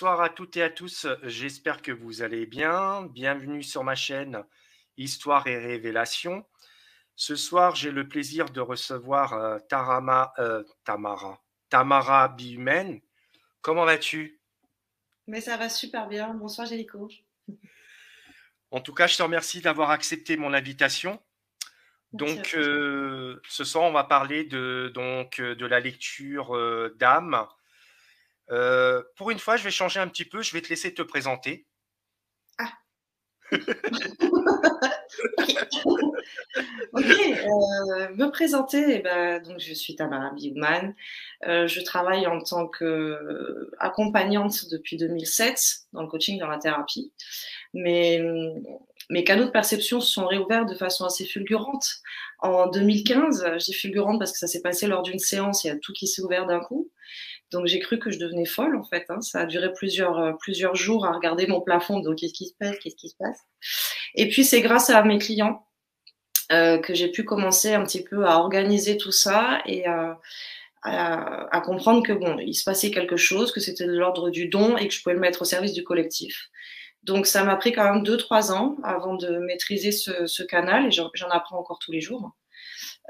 Bonsoir à toutes et à tous, j'espère que vous allez bien. Bienvenue sur ma chaîne Histoire et Révélation. Ce soir, j'ai le plaisir de recevoir euh, Tarama, euh, Tamara, Tamara Bihumen. Comment vas-tu? Mais ça va super bien. Bonsoir Gélico. En tout cas, je te remercie d'avoir accepté mon invitation. Donc, euh, ce soir, on va parler de, donc, de la lecture d'âme euh, pour une fois, je vais changer un petit peu. Je vais te laisser te présenter. Ah. ok. Euh, me présenter, eh ben, donc je suis Tamara Bigman. Euh, je travaille en tant qu'accompagnante depuis 2007 dans le coaching, dans la thérapie. Mais mes canaux de perception se sont réouverts de façon assez fulgurante. En 2015, je dis fulgurante parce que ça s'est passé lors d'une séance, il y a tout qui s'est ouvert d'un coup. Donc j'ai cru que je devenais folle en fait. Hein. Ça a duré plusieurs, euh, plusieurs jours à regarder mon plafond. Donc qu'est-ce qui se passe? Qu'est-ce qui se passe? Et puis c'est grâce à mes clients euh, que j'ai pu commencer un petit peu à organiser tout ça et à, à, à, comprendre que bon, il se passait quelque chose, que c'était de l'ordre du don et que je pouvais le mettre au service du collectif. Donc ça m'a pris quand même deux trois ans avant de maîtriser ce, ce canal et j'en apprends encore tous les jours.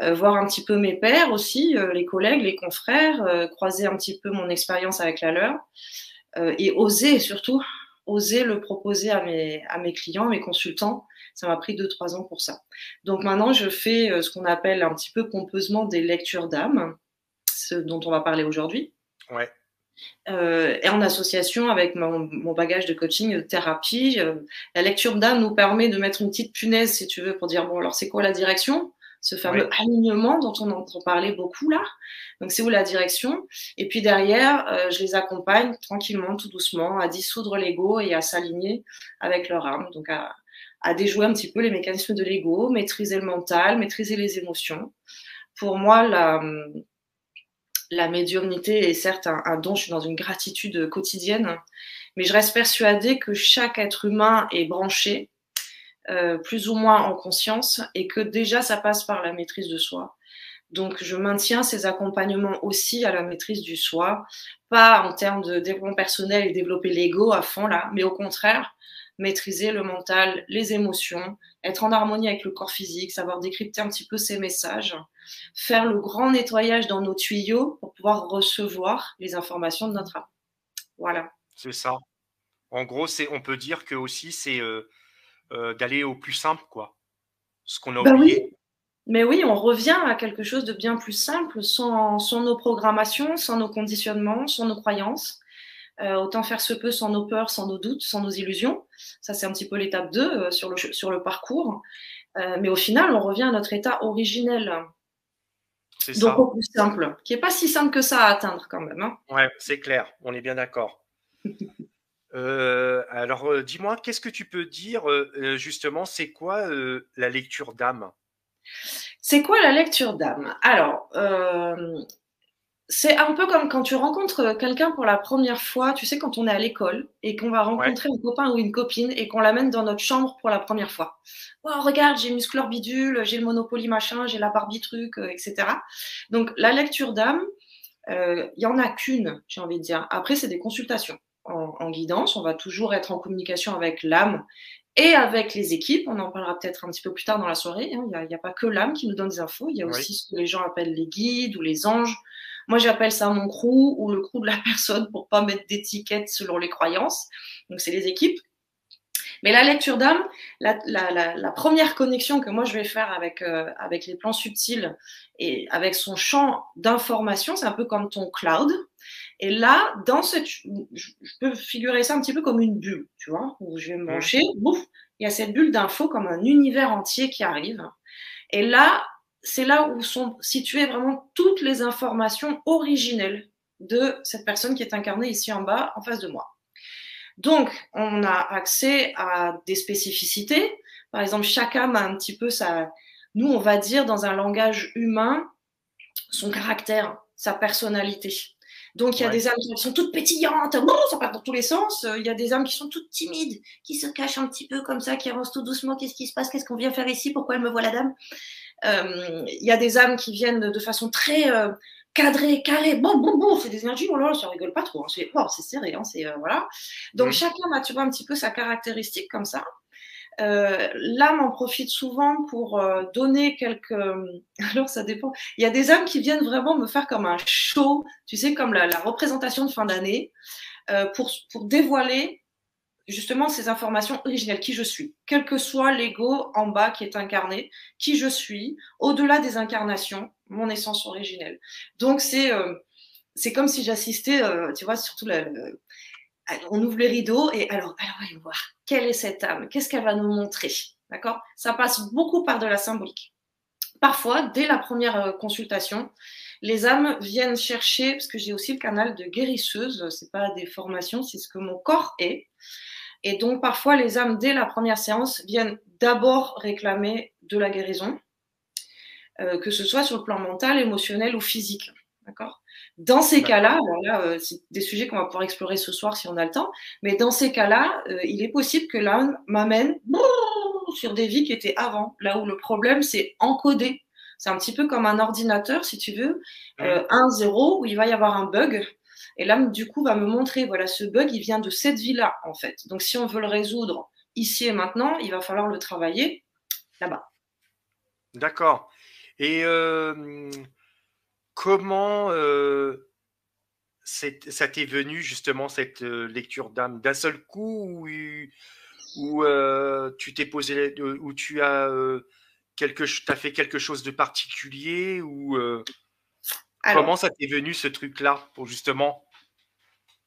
Euh, voir un petit peu mes pairs aussi, euh, les collègues, les confrères, euh, croiser un petit peu mon expérience avec la leur et oser surtout, oser le proposer à mes, à mes clients, mes consultants. Ça m'a pris deux, trois ans pour ça. Donc maintenant, je fais ce qu'on appelle un petit peu pompeusement des lectures d'âme, ce dont on va parler aujourd'hui. Ouais. Euh, et en association avec mon, mon, bagage de coaching, de thérapie, euh, la lecture d'âme nous permet de mettre une petite punaise, si tu veux, pour dire bon, alors c'est quoi la direction? Ce fameux alignement dont on entend parler beaucoup là. Donc c'est où la direction? Et puis derrière, euh, je les accompagne tranquillement, tout doucement, à dissoudre l'ego et à s'aligner avec leur âme. Donc à, à, déjouer un petit peu les mécanismes de l'ego, maîtriser le mental, maîtriser les émotions. Pour moi, la, la médiumnité est certes un, un don. Je suis dans une gratitude quotidienne, mais je reste persuadée que chaque être humain est branché euh, plus ou moins en conscience et que déjà ça passe par la maîtrise de soi. Donc je maintiens ces accompagnements aussi à la maîtrise du soi, pas en termes de développement personnel et développer l'ego à fond là, mais au contraire maîtriser le mental, les émotions, être en harmonie avec le corps physique, savoir décrypter un petit peu ces messages, faire le grand nettoyage dans nos tuyaux pour pouvoir recevoir les informations de notre âme. Voilà. C'est ça. En gros, on peut dire que aussi c'est euh, euh, d'aller au plus simple, quoi. Ce qu'on a bah oublié. Mais oui, on revient à quelque chose de bien plus simple, sans, sans nos programmations, sans nos conditionnements, sans nos croyances. Euh, autant faire ce peu sans nos peurs, sans nos doutes, sans nos illusions. Ça, c'est un petit peu l'étape 2 euh, sur, le, sur le parcours. Mais au final, on revient à notre état originel. C'est Donc au plus simple, qui n'est pas si simple que ça à atteindre quand même. Hein. Ouais, c'est clair, on est bien d'accord. Euh, alors, euh, dis-moi, qu'est-ce que tu peux dire euh, justement C'est quoi la lecture d'âme? C'est quoi la lecture d'âme? Alors, c'est un peu comme quand tu rencontres quelqu'un pour la première fois, tu sais, quand on est à l'école et qu'on va rencontrer un copain ou une copine et qu'on l'amène dans notre chambre pour la première fois. Oh, regarde, j'ai muscleur bidule, j'ai le Monopoly machin, j'ai la Barbie truc, etc. Donc, la lecture d'âme, il y en a qu'une, j'ai envie de dire. Après, c'est des consultations en, guidance. On va toujours être en communication avec l'âme et avec les équipes. On en parlera peut-être un petit peu plus tard dans la soirée. Hein. Il n'y a, pas que l'âme qui nous donne des infos. Il y a aussi ce que les gens appellent les guides ou les anges. Moi, j'appelle ça mon crew ou le crew de la personne pour pas mettre d'étiquette selon les croyances. Donc, c'est les équipes. Mais la lecture d'âme, la, la, la, première connexion que moi je vais faire avec, euh, avec les plans subtils et avec son champ d'information, c'est un peu comme ton cloud. Et là, dans cette, je peux figurer ça un petit peu comme une bulle, tu vois, où je vais me brancher, bouf, il y a cette bulle d'infos comme un univers entier qui arrive. Et là, c'est là où sont situées vraiment toutes les informations originelles de cette personne qui est incarnée ici en bas, en face de moi. Donc, on a accès à des spécificités. Par exemple, chaque âme a un petit peu sa, nous, on va dire dans un langage humain, son caractère, sa personnalité. Donc il y a des âmes qui sont toutes pétillantes, bon, ça part dans tous les sens. Il y a des âmes qui sont toutes timides, qui se cachent un petit peu comme ça, qui avancent tout doucement. Qu'est-ce qui se passe? Qu'est-ce qu'on vient faire ici? Pourquoi elle me voit la dame? Euh, Il y a des âmes qui viennent de façon très euh, cadré, carré, bon, bon, bon, c'est des énergies, oh là là, ça rigole pas trop, hein. c'est serré, hein, c'est, euh, voilà. Donc, chacun a, tu vois, un petit peu sa caractéristique comme ça. Euh, l'âme en profite souvent pour euh, donner quelques. Alors ça dépend. Il y a des âmes qui viennent vraiment me faire comme un show, tu sais, comme la, la représentation de fin d'année, euh, pour, pour dévoiler justement ces informations originelles, qui je suis, quel que soit l'ego en bas qui est incarné, qui je suis, au-delà des incarnations, mon essence originelle. Donc c'est euh, c'est comme si j'assistais, euh, tu vois, surtout le, on ouvre les rideaux et alors, alors allons voir, quelle est cette âme? Qu'est-ce qu'elle va nous montrer? D'accord? Ça passe beaucoup par de la symbolique. Parfois, dès la première euh, consultation, les âmes viennent chercher, parce que j'ai aussi le canal de guérisseuse, c'est pas des formations, c'est ce que mon corps est. Et donc, parfois, les âmes, dès la première séance, viennent d'abord réclamer de la guérison, euh, que ce soit sur le plan mental, émotionnel ou physique. D'accord? Dans ces cas-là, là, euh, c'est des sujets qu'on va pouvoir explorer ce soir si on a le temps, mais dans ces cas-là, euh, il est possible que l'âme m'amène sur des vies qui étaient avant, là où le problème, c'est encodé. C'est un petit peu comme un ordinateur, si tu veux, 1-0, où il va y avoir un bug et l'âme, du coup, va me montrer, voilà, ce bug, il vient de cette vie-là, en fait. Donc, si on veut le résoudre ici et maintenant, il va falloir le travailler là-bas. D'accord. Et euh, comment euh, ça t'est venu, justement, cette euh, lecture d'âme D'un seul coup ou, tu t'es posé, ou tu as, quelque, as fait quelque chose de particulier ou Comment ça t'est venu ce truc-là pour justement?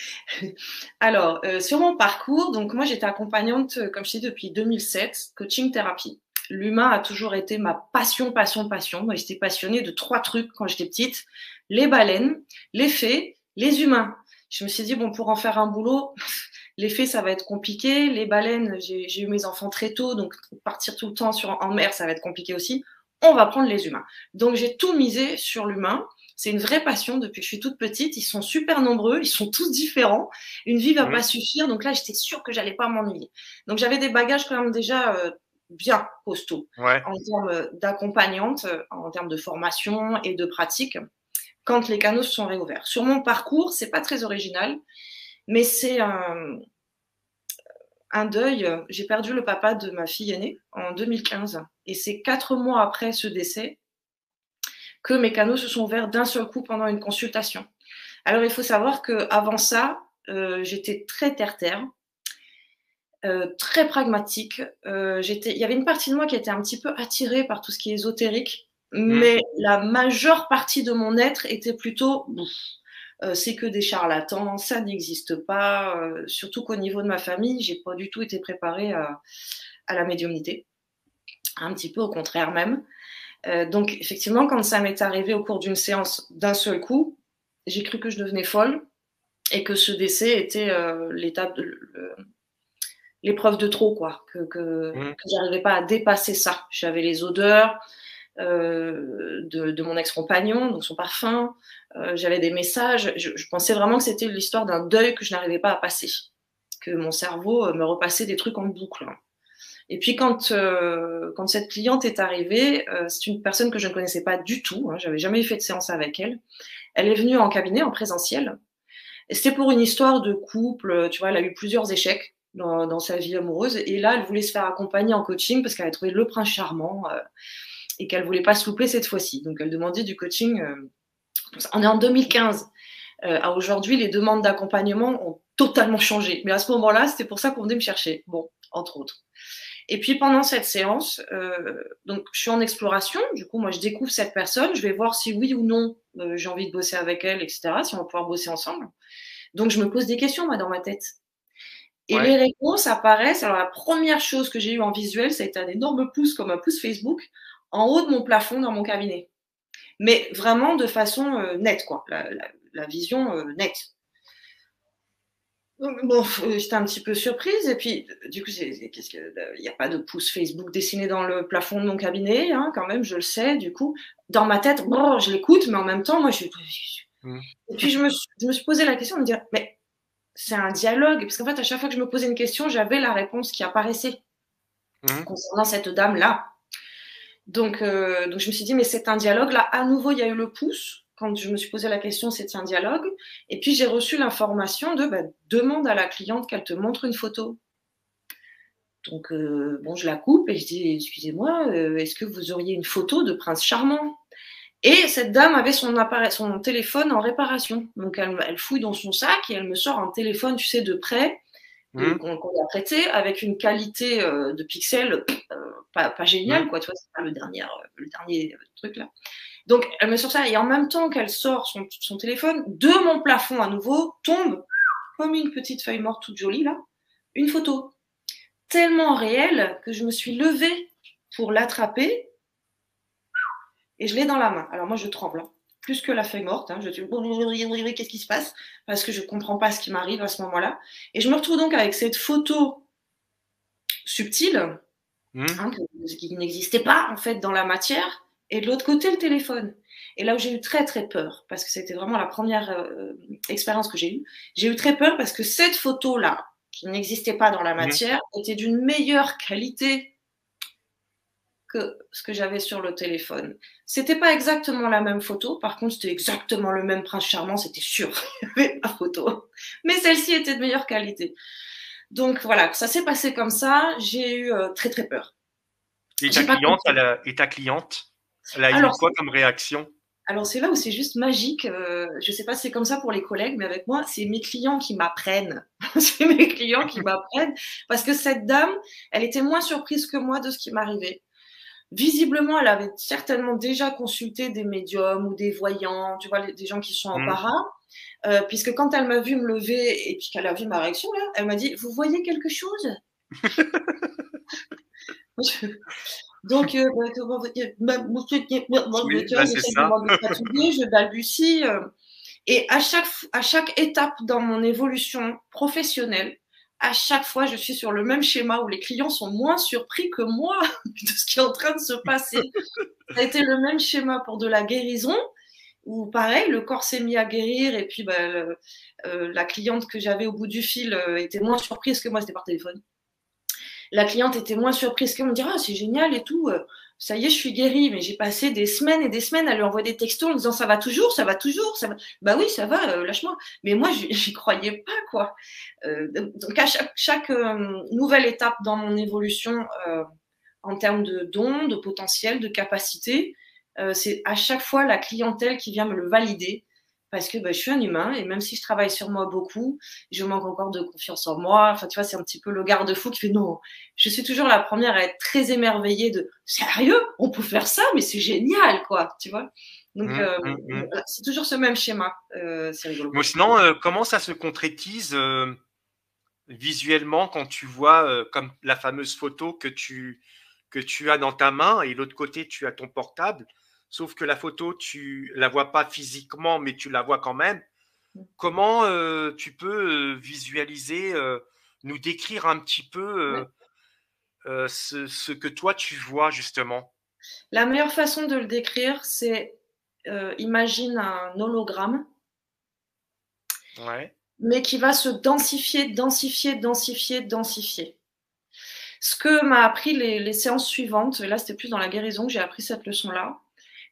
Alors, euh, sur mon parcours, donc moi j'étais accompagnante, euh, comme je dis, depuis 2007, coaching thérapie. L'humain a toujours été ma passion, passion, passion. Moi, j'étais passionnée de trois trucs quand j'étais petite les baleines, les fées, les humains. Je me suis dit, bon, pour en faire un boulot, les fées, ça va être compliqué. Les baleines, j'ai eu mes enfants très tôt, donc partir tout le temps sur, en mer, ça va être compliqué aussi. On va prendre les humains. Donc, j'ai tout misé sur l'humain. C'est une vraie passion depuis que je suis toute petite. Ils sont super nombreux, ils sont tous différents. Une vie va pas suffire. Donc là, j'étais sûre que j'allais pas m'ennuyer. Donc j'avais des bagages quand même déjà euh, bien costauds en termes d'accompagnante, en termes de formation et de pratique quand les canaux se sont réouverts. Sur mon parcours, c'est pas très original, mais c'est un, un deuil. J'ai perdu le papa de ma fille aînée en 2015. Et c'est quatre mois après ce décès que mes canaux se sont ouverts d'un seul coup pendant une consultation. Alors il faut savoir que avant ça, euh, j'étais très terre-terre, euh, très pragmatique. Euh, il y avait une partie de moi qui était un petit peu attirée par tout ce qui est ésotérique, mmh. mais la majeure partie de mon être était plutôt c'est que des charlatans, ça n'existe pas. surtout qu'au niveau de ma famille, j'ai pas du tout été préparée à, à la médiumnité, un petit peu au contraire même. Euh, donc, effectivement, quand ça m'est arrivé au cours d'une séance d'un seul coup, j'ai cru que je devenais folle et que ce décès était euh, l'étape de l'épreuve de trop, quoi, que, que, mmh. j'arrivais pas à dépasser ça. J'avais les odeurs euh, de, mon ex-compagnon, donc son parfum, j'avais des messages. Je, je, pensais vraiment que c'était l'histoire d'un deuil que je n'arrivais pas à passer, que mon cerveau me repassait des trucs en boucle. Et puis quand, euh, quand cette cliente est arrivée, euh, c'est une personne que je ne connaissais pas du tout, hein, j'avais jamais fait de séance avec elle. Elle est venue en cabinet, en présentiel. Et c'était pour une histoire de couple, tu vois, elle a eu plusieurs échecs dans, dans, sa vie amoureuse. Et là, elle voulait se faire accompagner en coaching parce qu'elle a trouvé le prince charmant euh, et qu'elle voulait pas se louper cette fois-ci. Donc elle demandait du coaching. Euh, on est en 2015. Euh, à aujourd'hui, les demandes d'accompagnement ont totalement changé. Mais à ce moment-là, c'était pour ça qu'on venait me chercher. Bon, entre autres. Et puis pendant cette séance, euh, donc je suis en exploration. Du coup, moi, je découvre cette personne. Je vais voir si oui ou non euh, j'ai envie de bosser avec elle, etc. Si on va pouvoir bosser ensemble. Donc je me pose des questions moi dans ma tête. Et les réponses apparaissent. Alors la première chose que j'ai eue en visuel, ça a été un énorme pouce comme un pouce Facebook en haut de mon plafond dans mon cabinet. Mais vraiment de façon euh, nette, quoi. La, la, la vision euh, nette. Bon, euh, j'étais un petit peu surprise. Et puis, du coup, il n'y a pas de pouce Facebook dessiné dans le plafond de mon cabinet, hein, quand même, je le sais. Du coup, dans ma tête, bon, je l'écoute, mais en même temps, moi, je suis. Et puis, je me, suis, je me suis posé la question de me dire, mais c'est un dialogue. Parce qu'en fait, à chaque fois que je me posais une question, j'avais la réponse qui apparaissait mmh. concernant cette dame-là. Donc, euh, donc, je me suis dit, mais c'est un dialogue. Là, à nouveau, il y a eu le pouce. quand je me suis posé la question, c'était un dialogue. Et puis j'ai reçu l'information de bah, demande à la cliente qu'elle te montre une photo. Donc euh, bon, je la coupe et je dis excusez-moi, euh, est-ce que vous auriez une photo de Prince Charmant? Et cette dame avait son appareil, son téléphone en réparation. Donc elle, fouille dans son sac et elle me sort un téléphone, tu sais, de près mmh. qu'on a prêté avec une qualité euh, de pixels pas, pas géniale, mmh. quoi. Tu vois, c'est pas le dernier, le dernier truc là. Donc, elle me sort ça et en même temps qu'elle sort son, téléphone, de mon plafond à nouveau tombe, comme une petite feuille morte toute jolie là, une photo. Tellement réelle que je me suis levée pour l'attraper et je l'ai dans la main. Alors moi, je tremble, hein. plus que la feuille morte. Hein. Je dis, qu'est-ce qui se passe? Parce que je ne comprends pas ce qui m'arrive à ce moment-là. Et je me retrouve donc avec cette photo subtile, mmh. hein, qui n'existait pas en fait dans la matière, et de l'autre côté le téléphone. Et là où j'ai eu très très peur, parce que c'était vraiment la première euh, expérience que j'ai eue, j'ai eu très peur parce que cette photo-là, qui n'existait pas dans la mhm. matière, était d'une meilleure qualité que ce que j'avais sur le téléphone. C'était pas exactement la même photo, par contre c'était exactement le même prince charmant, c'était sûr, il y avait ma photo. Mais celle-ci était de meilleure qualité. Donc voilà, ça s'est passé comme ça, j'ai eu euh, très très peur. Et ta, cliente, et ta cliente elle a eu quoi comme réaction? Alors c'est là où c'est juste magique. Euh, je ne sais pas si c'est comme ça pour les collègues, mais avec moi, c'est mes clients qui m'apprennent. c'est mes clients qui m'apprennent parce que cette dame, elle était moins surprise que moi de ce qui m'arrivait. Visiblement, elle avait certainement déjà consulté des médiums ou des voyants, tu vois, des gens qui sont en mmh. para. Euh, puisque quand elle m'a vu me lever et puis qu'elle a vu ma réaction, là, elle m'a dit Vous voyez quelque chose? Donc, euh, je balbutie. Euh, et à chaque, à chaque étape dans mon évolution professionnelle, à chaque fois, je suis sur le même schéma où les clients sont moins surpris que moi de ce qui est en train de se passer. Ça a été le même schéma pour de la guérison, où pareil, le corps s'est mis à guérir et puis bah, euh, la cliente que j'avais au bout du fil était moins surprise que moi, c'était par téléphone la cliente était moins surprise qu'elle me dit ah c'est génial et tout euh, ça y est je suis guérie mais j'ai passé des semaines et des semaines à lui envoyer des textos en disant ça va toujours ça va toujours ça va. Bah oui ça va euh, lâche-moi. Mais moi j'y croyais pas quoi. Euh, donc à chaque, nouvelle étape dans mon évolution en termes de dons de potentiel de capacité c'est à chaque fois la clientèle qui vient me le valider parce que bah, je suis un humain et même si je travaille sur moi beaucoup, je manque encore de confiance en moi. Enfin, tu vois, c'est un petit peu le garde-fou qui fait non. Je suis toujours la première à être très émerveillée de sérieux, on peut faire ça, mais c'est génial, quoi, tu vois? Donc, mmh, euh, mmh, mmh. c'est toujours ce même schéma. Euh, c'est rigolo. Sinon, euh, comment ça se concrétise visuellement quand tu vois comme la fameuse photo que tu, que tu as dans ta main et l'autre côté, tu as ton portable? Sauf que la photo, tu la vois pas physiquement, mais tu la vois quand même. Mmh. Comment euh, tu peux euh, visualiser, euh, nous décrire un petit peu ce, que toi tu vois justement? La meilleure façon de le décrire, c'est imagine un hologramme, mais qui va se densifier, densifier, densifier, densifier. Ce que m'a appris les, les séances suivantes, et là c'était plus dans la guérison que j'ai appris cette leçon-là,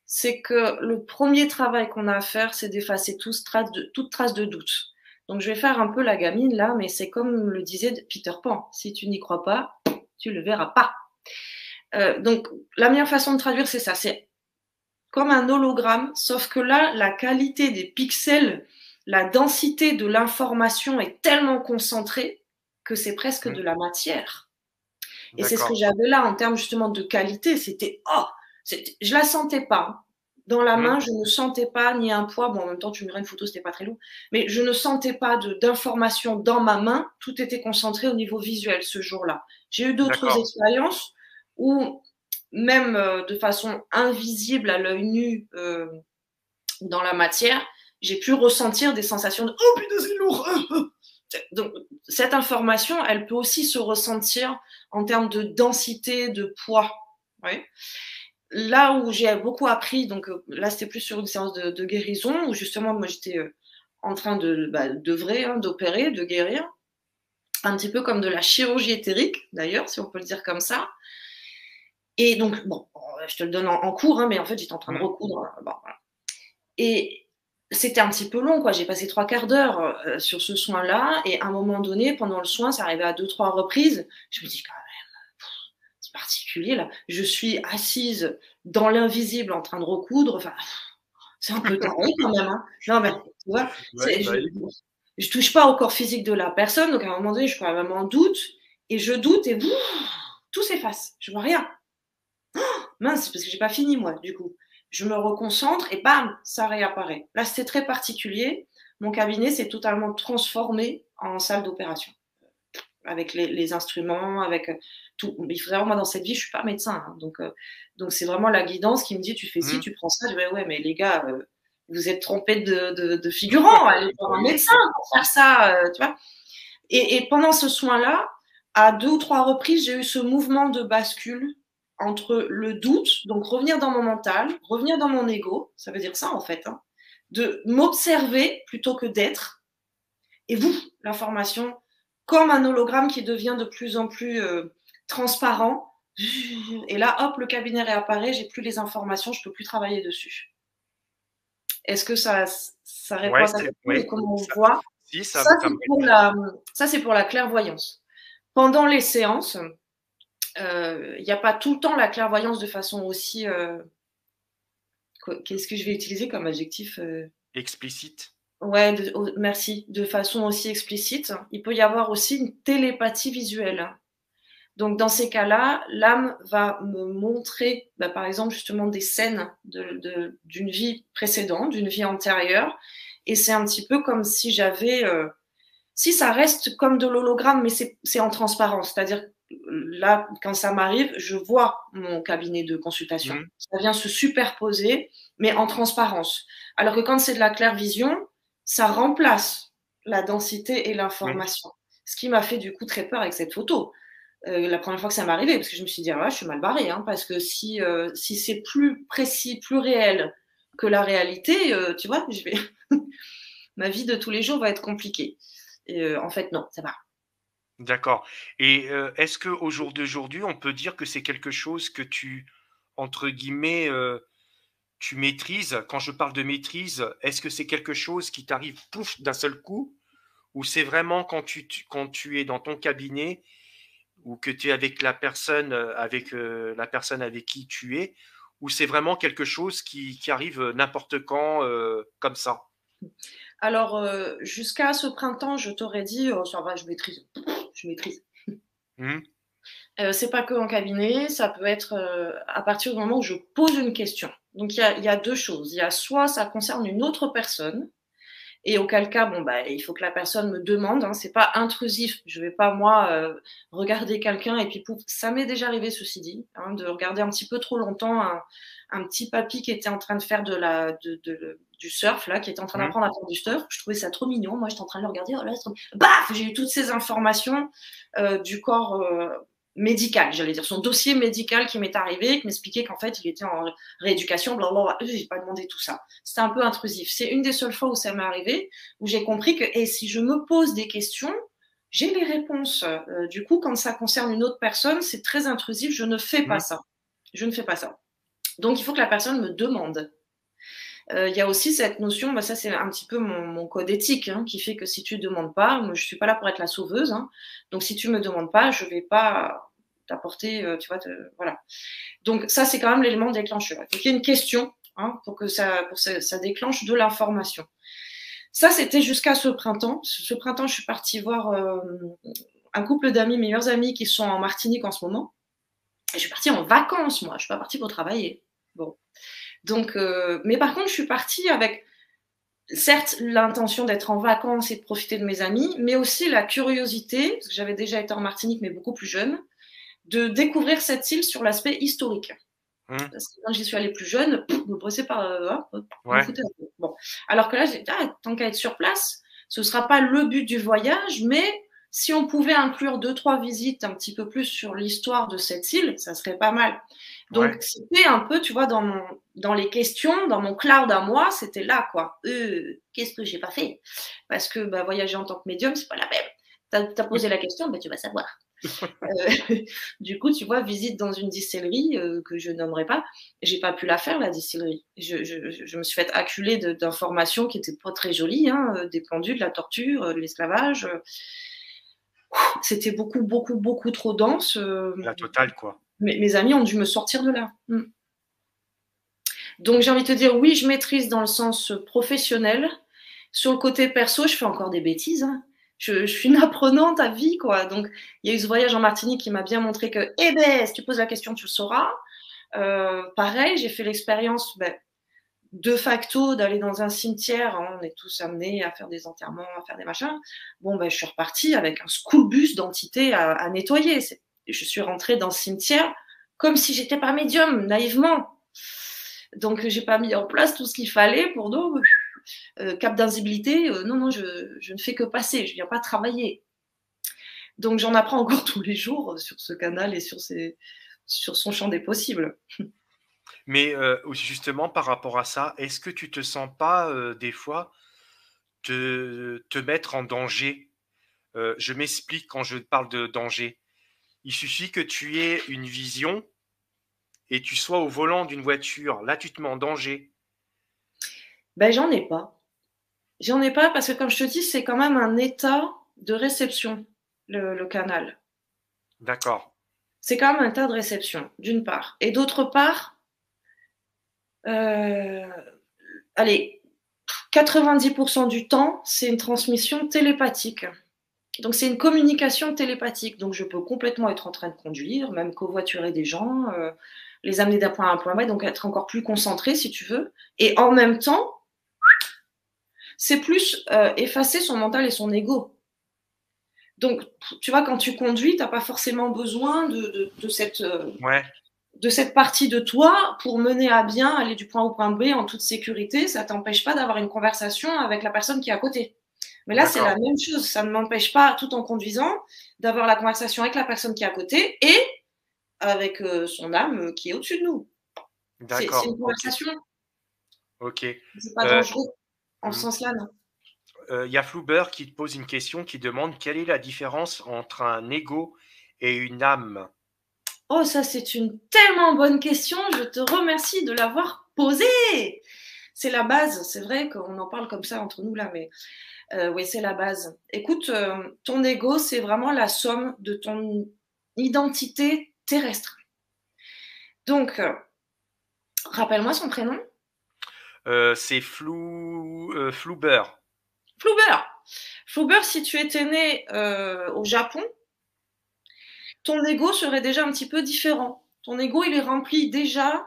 c'est que le premier travail qu'on a à faire, c'est d'effacer toute trace, de, toute trace de doute. Donc je vais faire un peu la gamine là, mais c'est comme le disait Peter Pan, si tu n'y crois pas, tu le verras pas. Euh, donc la meilleure façon de traduire, c'est ça, c'est comme un hologramme, sauf que là, la qualité des pixels, la densité de l'information est tellement concentrée que c'est presque de la matière. Et c'est ce que j'avais là en termes justement de qualité, c'était oh, je la sentais pas. Dans la mmh. main, je ne sentais pas ni un poids. Bon, en même temps, tu me une photo, c'était pas très lourd. Mais je ne sentais pas d'informations dans ma main. Tout était concentré au niveau visuel ce jour-là. J'ai eu d'autres expériences où, même euh, de façon invisible à l'œil nu euh, dans la matière, j'ai pu ressentir des sensations de Oh putain, c'est lourd Donc, cette information, elle peut aussi se ressentir en termes de densité, de poids. Oui là où j'ai beaucoup appris, donc euh, là c'était plus sur une séance de, guérison, où justement moi j'étais euh, en train de bah, d'œuvrer, hein, d'opérer, de guérir, un petit peu comme de la chirurgie éthérique d'ailleurs, si on peut le dire comme ça. Et donc, bon, je te le donne en, cours, hein, mais en fait j'étais en train de recoudre. Et c'était un petit peu long, quoi. J'ai passé trois quarts d'heure euh, sur ce soin-là. Et à un moment donné, pendant le soin, ça arrivait à deux, trois reprises. Je me dis, quand même, c'est particulier, là. Je suis assise dans l'invisible en train de recoudre. Enfin, c'est un peu taré quand même. Hein. Non, mais tu vois, bah je, touche pas au corps physique de la personne. Donc à un moment donné, je suis quand même en doute. Et je doute et tout s'efface. Je vois rien. Oh, mince, parce que j'ai pas fini, moi, du coup je me reconcentre et bam, ça réapparaît. Là, c'était très particulier. Mon cabinet s'est totalement transformé en salle d'opération avec les, instruments, avec euh, tout. Il faut savoir, moi, dans cette vie, je suis pas médecin. Hein. donc, euh, donc c'est vraiment la guidance qui me dit, tu fais ci, mmh. tu prends ça. Je dis, ouais, mais les gars, euh, vous êtes trompés de, de, figurant. Allez voir un médecin pour faire ça, tu vois. Et, et pendant ce soin-là, à deux ou trois reprises, j'ai eu ce mouvement de bascule entre le doute, donc revenir dans mon mental, revenir dans mon ego, ça veut dire ça en fait, hein, de m'observer plutôt que d'être, et vous, l'information, comme un hologramme qui devient de plus en plus euh, transparent, et là, hop, le cabinet réapparaît, j'ai plus les informations, je peux plus travailler dessus. Est-ce que ça, ça répond à ça Comment on voit? Ça, ça c'est pour la clairvoyance. Pendant les séances, il euh, n'y a pas tout le temps la clairvoyance de façon aussi. Euh, qu'est-ce que je vais utiliser comme adjectif euh? Explicite. Ouais, merci. De façon aussi explicite. Il peut y avoir aussi une télépathie visuelle. Donc, dans ces cas-là, l'âme va me montrer, bah, par exemple, justement, des scènes d'une de, vie précédente, d'une vie antérieure. Et c'est un petit peu comme si j'avais. si ça reste comme de l'hologramme, mais c'est en transparence. C'est-à-dire là, quand ça m'arrive, je vois mon cabinet de consultation. Mmh. Ça vient se superposer, mais en transparence. Alors que quand c'est de la claire vision, ça remplace la densité et l'information. Ce qui m'a fait du coup très peur avec cette photo. Euh, la première fois que ça m'est arrivé, parce que je me suis dit, ah, je suis mal barré, hein, parce que si, euh, si c'est plus précis, plus réel que la réalité, euh, tu vois, je vais... ma vie de tous les jours va être compliquée. Et, en fait, non, ça va. D'accord. Et est-ce qu'au jour d'aujourd'hui, on peut dire que c'est quelque chose que tu, entre guillemets, tu maîtrises? Quand je parle de maîtrise, est-ce que c'est quelque chose qui t'arrive pouf d'un seul coup? Ou c'est vraiment quand tu, quand tu es dans ton cabinet ou que tu es avec la personne, avec la personne avec qui tu es, ou c'est vraiment quelque chose qui, qui arrive n'importe quand, comme ça? Alors, jusqu'à ce printemps, je t'aurais dit, oh, ça va, je maîtrise je maîtrise. Mmh. Euh, c'est pas que en cabinet, ça peut être euh, à partir du moment où je pose une question. Donc il y a, deux choses. Il y a soit ça concerne une autre personne, et auquel cas, bon bah il faut que la personne me demande. Hein, c'est pas intrusif. Je vais pas moi euh, regarder quelqu'un et puis pouf. Ça m'est déjà arrivé ceci dit, hein, de regarder un petit peu trop longtemps un, petit papy qui était en train de faire de la de, du surf, là, qui était en train d'apprendre à faire du surf. Je trouvais ça trop mignon. Moi, j'étais en train de le regarder. Oh là, Baf J'ai eu toutes ces informations euh, du corps euh, médical, j'allais dire, son dossier médical qui m'est arrivé, qui m'expliquait qu'en fait, il était en rééducation, blablabla. J'ai pas demandé tout ça. C'était un peu intrusif. C'est une des seules fois où ça m'est arrivé, où j'ai compris que, et si je me pose des questions, j'ai les réponses. Euh, du coup, quand ça concerne une autre personne, c'est très intrusif. Je ne fais pas mmh. ça. Je ne fais pas ça. Donc, il faut que la personne me demande. Euh, il y a aussi cette notion, bah, ça c'est un petit peu mon, code éthique, hein, qui fait que si tu ne demandes pas, je suis pas là pour être la sauveuse, hein, donc si tu me demandes pas, je vais pas t'apporter, euh, tu vois, voilà. Donc ça c'est quand même l'élément déclencheur. Il faut qu'il y ait une question hein, pour que ça, pour ça, ça déclenche de l'information. Ça c'était jusqu'à ce printemps. Ce printemps, je suis partie voir euh, un couple d'amis, meilleurs amis, qui sont en Martinique en ce moment. Et je suis partie en vacances, moi. Je suis pas partie pour travailler. Bon. Donc, euh, mais par contre, je suis partie avec, certes, l'intention d'être en vacances et de profiter de mes amis, mais aussi la curiosité, parce que j'avais déjà été en Martinique, mais beaucoup plus jeune, de découvrir cette île sur l'aspect historique. Mmh. Parce que quand j'y suis allée plus jeune, je me bossais par. Euh, hein, bon. Alors que là, j'ai ah, tant qu'à être sur place, ce ne sera pas le but du voyage, mais si on pouvait inclure deux, trois visites un petit peu plus sur l'histoire de cette île, ça serait pas mal. Donc, c'était un peu, tu vois, dans, mon, dans les questions, dans mon cloud à moi, c'était là, quoi. Euh, Qu'est-ce que j'ai pas fait? Parce que bah, voyager en tant que médium, c'est pas la même. Tu as, posé la question, bah, tu vas savoir. du coup, tu vois, visite dans une distillerie que je nommerai pas, j'ai pas pu la faire, la distillerie. Je, me suis fait acculer d'informations qui étaient pas très jolies, hein, des pendus, de la torture, de l'esclavage. C'était beaucoup, beaucoup, beaucoup trop dense. la totale, quoi. Mes amis ont dû me sortir de là. Mm. Donc j'ai envie de te dire, oui, je maîtrise dans le sens professionnel. Sur le côté perso, je fais encore des bêtises. Hein. Je, suis une apprenante à vie, quoi. Donc il y a eu ce voyage en Martinique qui m'a bien montré que, eh ben, si tu poses la question, tu le sauras. Euh, pareil, j'ai fait l'expérience ben, de facto d'aller dans un cimetière. Hein. on est tous amenés à faire des enterrements, à faire des machins. Bon, ben, je suis repartie avec un school bus d'entités à, à nettoyer. Je suis rentrée dans ce cimetière comme si j'étais pas médium, naïvement. Donc, j'ai pas mis en place tout ce qu'il fallait pour nous. Euh, cap d'invisibilité, euh, non, non, je, ne fais que passer, je viens pas travailler. Donc, j'en apprends encore tous les jours sur ce canal et sur, sur son champ des possibles. Mais euh, justement, par rapport à ça, est-ce que tu te sens pas des fois te, te mettre en danger? Je m'explique quand je parle de danger. Il suffit que tu aies une vision et tu sois au volant d'une voiture, là tu te mets en danger. Ben j'en ai pas. J'en ai pas parce que comme je te dis, c'est quand même un état de réception, le, canal. D'accord. C'est quand même un état de réception, d'une part. Et d'autre part, euh, allez, 90% du temps, c'est une transmission télépathique. Donc c'est une communication télépathique. Donc je peux complètement être en train de conduire, même covoiturer des gens. Euh, les amener d'un point à un point B, donc être encore plus concentré si tu veux. Et en même temps, c'est plus euh, effacer son mental et son ego. Donc, tu vois, quand tu conduis, tu n'as pas forcément besoin de, cette, euh, de cette partie de toi pour mener à bien, aller du point A au point B en toute sécurité. Ça ne t'empêche pas d'avoir une conversation avec la personne qui est à côté. Mais là, c'est la même chose. Ça ne m'empêche pas, tout en conduisant, d'avoir la conversation avec la personne qui est à côté et avec euh, son âme euh, qui est au-dessus de nous. C'est une conversation. Ok. C'est pas dangereux en ce hmm. sens-là, non. Il y a Flouber qui te pose une question qui demande quelle est la différence entre un ego et une âme? Oh, ça, c'est une tellement bonne question. Je te remercie de l'avoir posée. C'est la base. C'est vrai qu'on en parle comme ça entre nous là, mais euh, oui, c'est la base. Écoute, ton ego, c'est vraiment la somme de ton identité terrestre. Donc, euh, rappelle-moi son prénom. Euh, c'est Flou, euh, Flouber. Flouber. Flouber, si tu étais né au Japon, ton ego serait déjà un petit peu différent. Ton ego, il est rempli déjà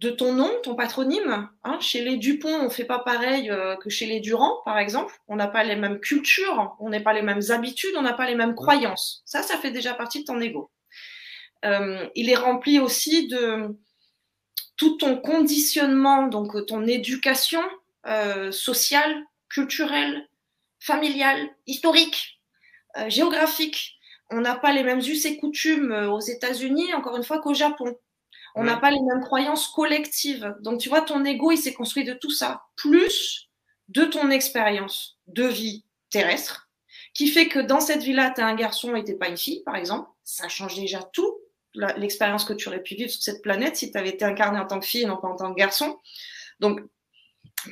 de ton nom, ton patronyme. Hein. Chez les Dupont, on ne fait pas pareil que chez les Durand, par exemple. On n'a pas les mêmes cultures, on n'a pas les mêmes habitudes, on n'a pas les mêmes croyances. Ça, ça fait déjà partie de ton ego. Euh, il est rempli aussi de tout ton conditionnement, donc ton éducation euh, sociale, culturelle, familiale, historique, euh, géographique. On n'a pas les mêmes us et coutumes aux États-Unis, encore une fois, qu'au Japon. On n'a pas les mêmes croyances collectives. Donc, tu vois, ton ego, il s'est construit de tout ça, plus de ton expérience de vie terrestre, qui fait que dans cette vie-là, tu es un garçon et tu pas une fille, par exemple. Ça change déjà tout l'expérience que tu aurais pu vivre sur cette planète si tu avais été incarné en tant que fille et non pas en tant que garçon. Donc,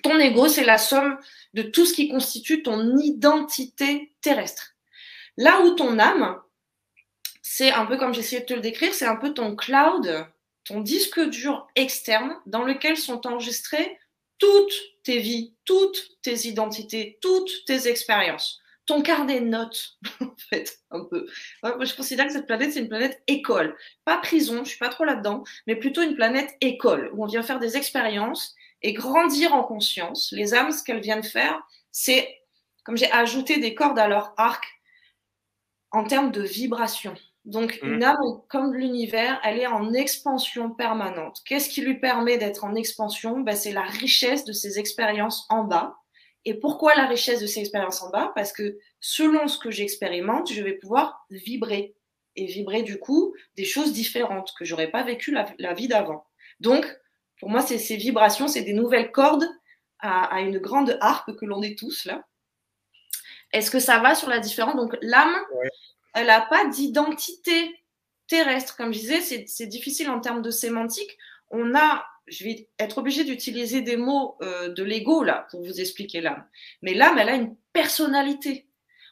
ton ego, c'est la somme de tout ce qui constitue ton identité terrestre. Là où ton âme, c'est un peu comme j'essayais de te le décrire, c'est un peu ton cloud, ton disque dur externe dans lequel sont enregistrées toutes tes vies, toutes tes identités, toutes tes expériences ton carnet de notes, en fait, un peu. moi, je considère que cette planète, c'est une planète école. Pas prison, je suis pas trop là-dedans, mais plutôt une planète école, où on vient faire des expériences et grandir en conscience. Les âmes, ce qu'elles viennent faire, c'est, comme j'ai ajouté des cordes à leur arc, en termes de vibration. Donc, mmh. une âme, comme l'univers, elle est en expansion permanente. Qu'est-ce qui lui permet d'être en expansion? Ben, C'est la richesse de ses expériences en bas et pourquoi la richesse de ces expériences en bas? Parce que selon ce que j'expérimente, je vais pouvoir vibrer. Et vibrer du coup des choses différentes que j'aurais pas vécu la, vie d'avant. Donc, pour moi, ces vibrations, c'est des nouvelles cordes à, une grande harpe que l'on est tous là. Est-ce que ça va sur la différence? Donc, l'âme, elle n'a pas d'identité terrestre. Comme je disais, c'est difficile en termes de sémantique. On a, je vais être obligée d'utiliser des mots euh, de l'ego là pour vous expliquer l'âme. Mais l'âme, elle a une personnalité.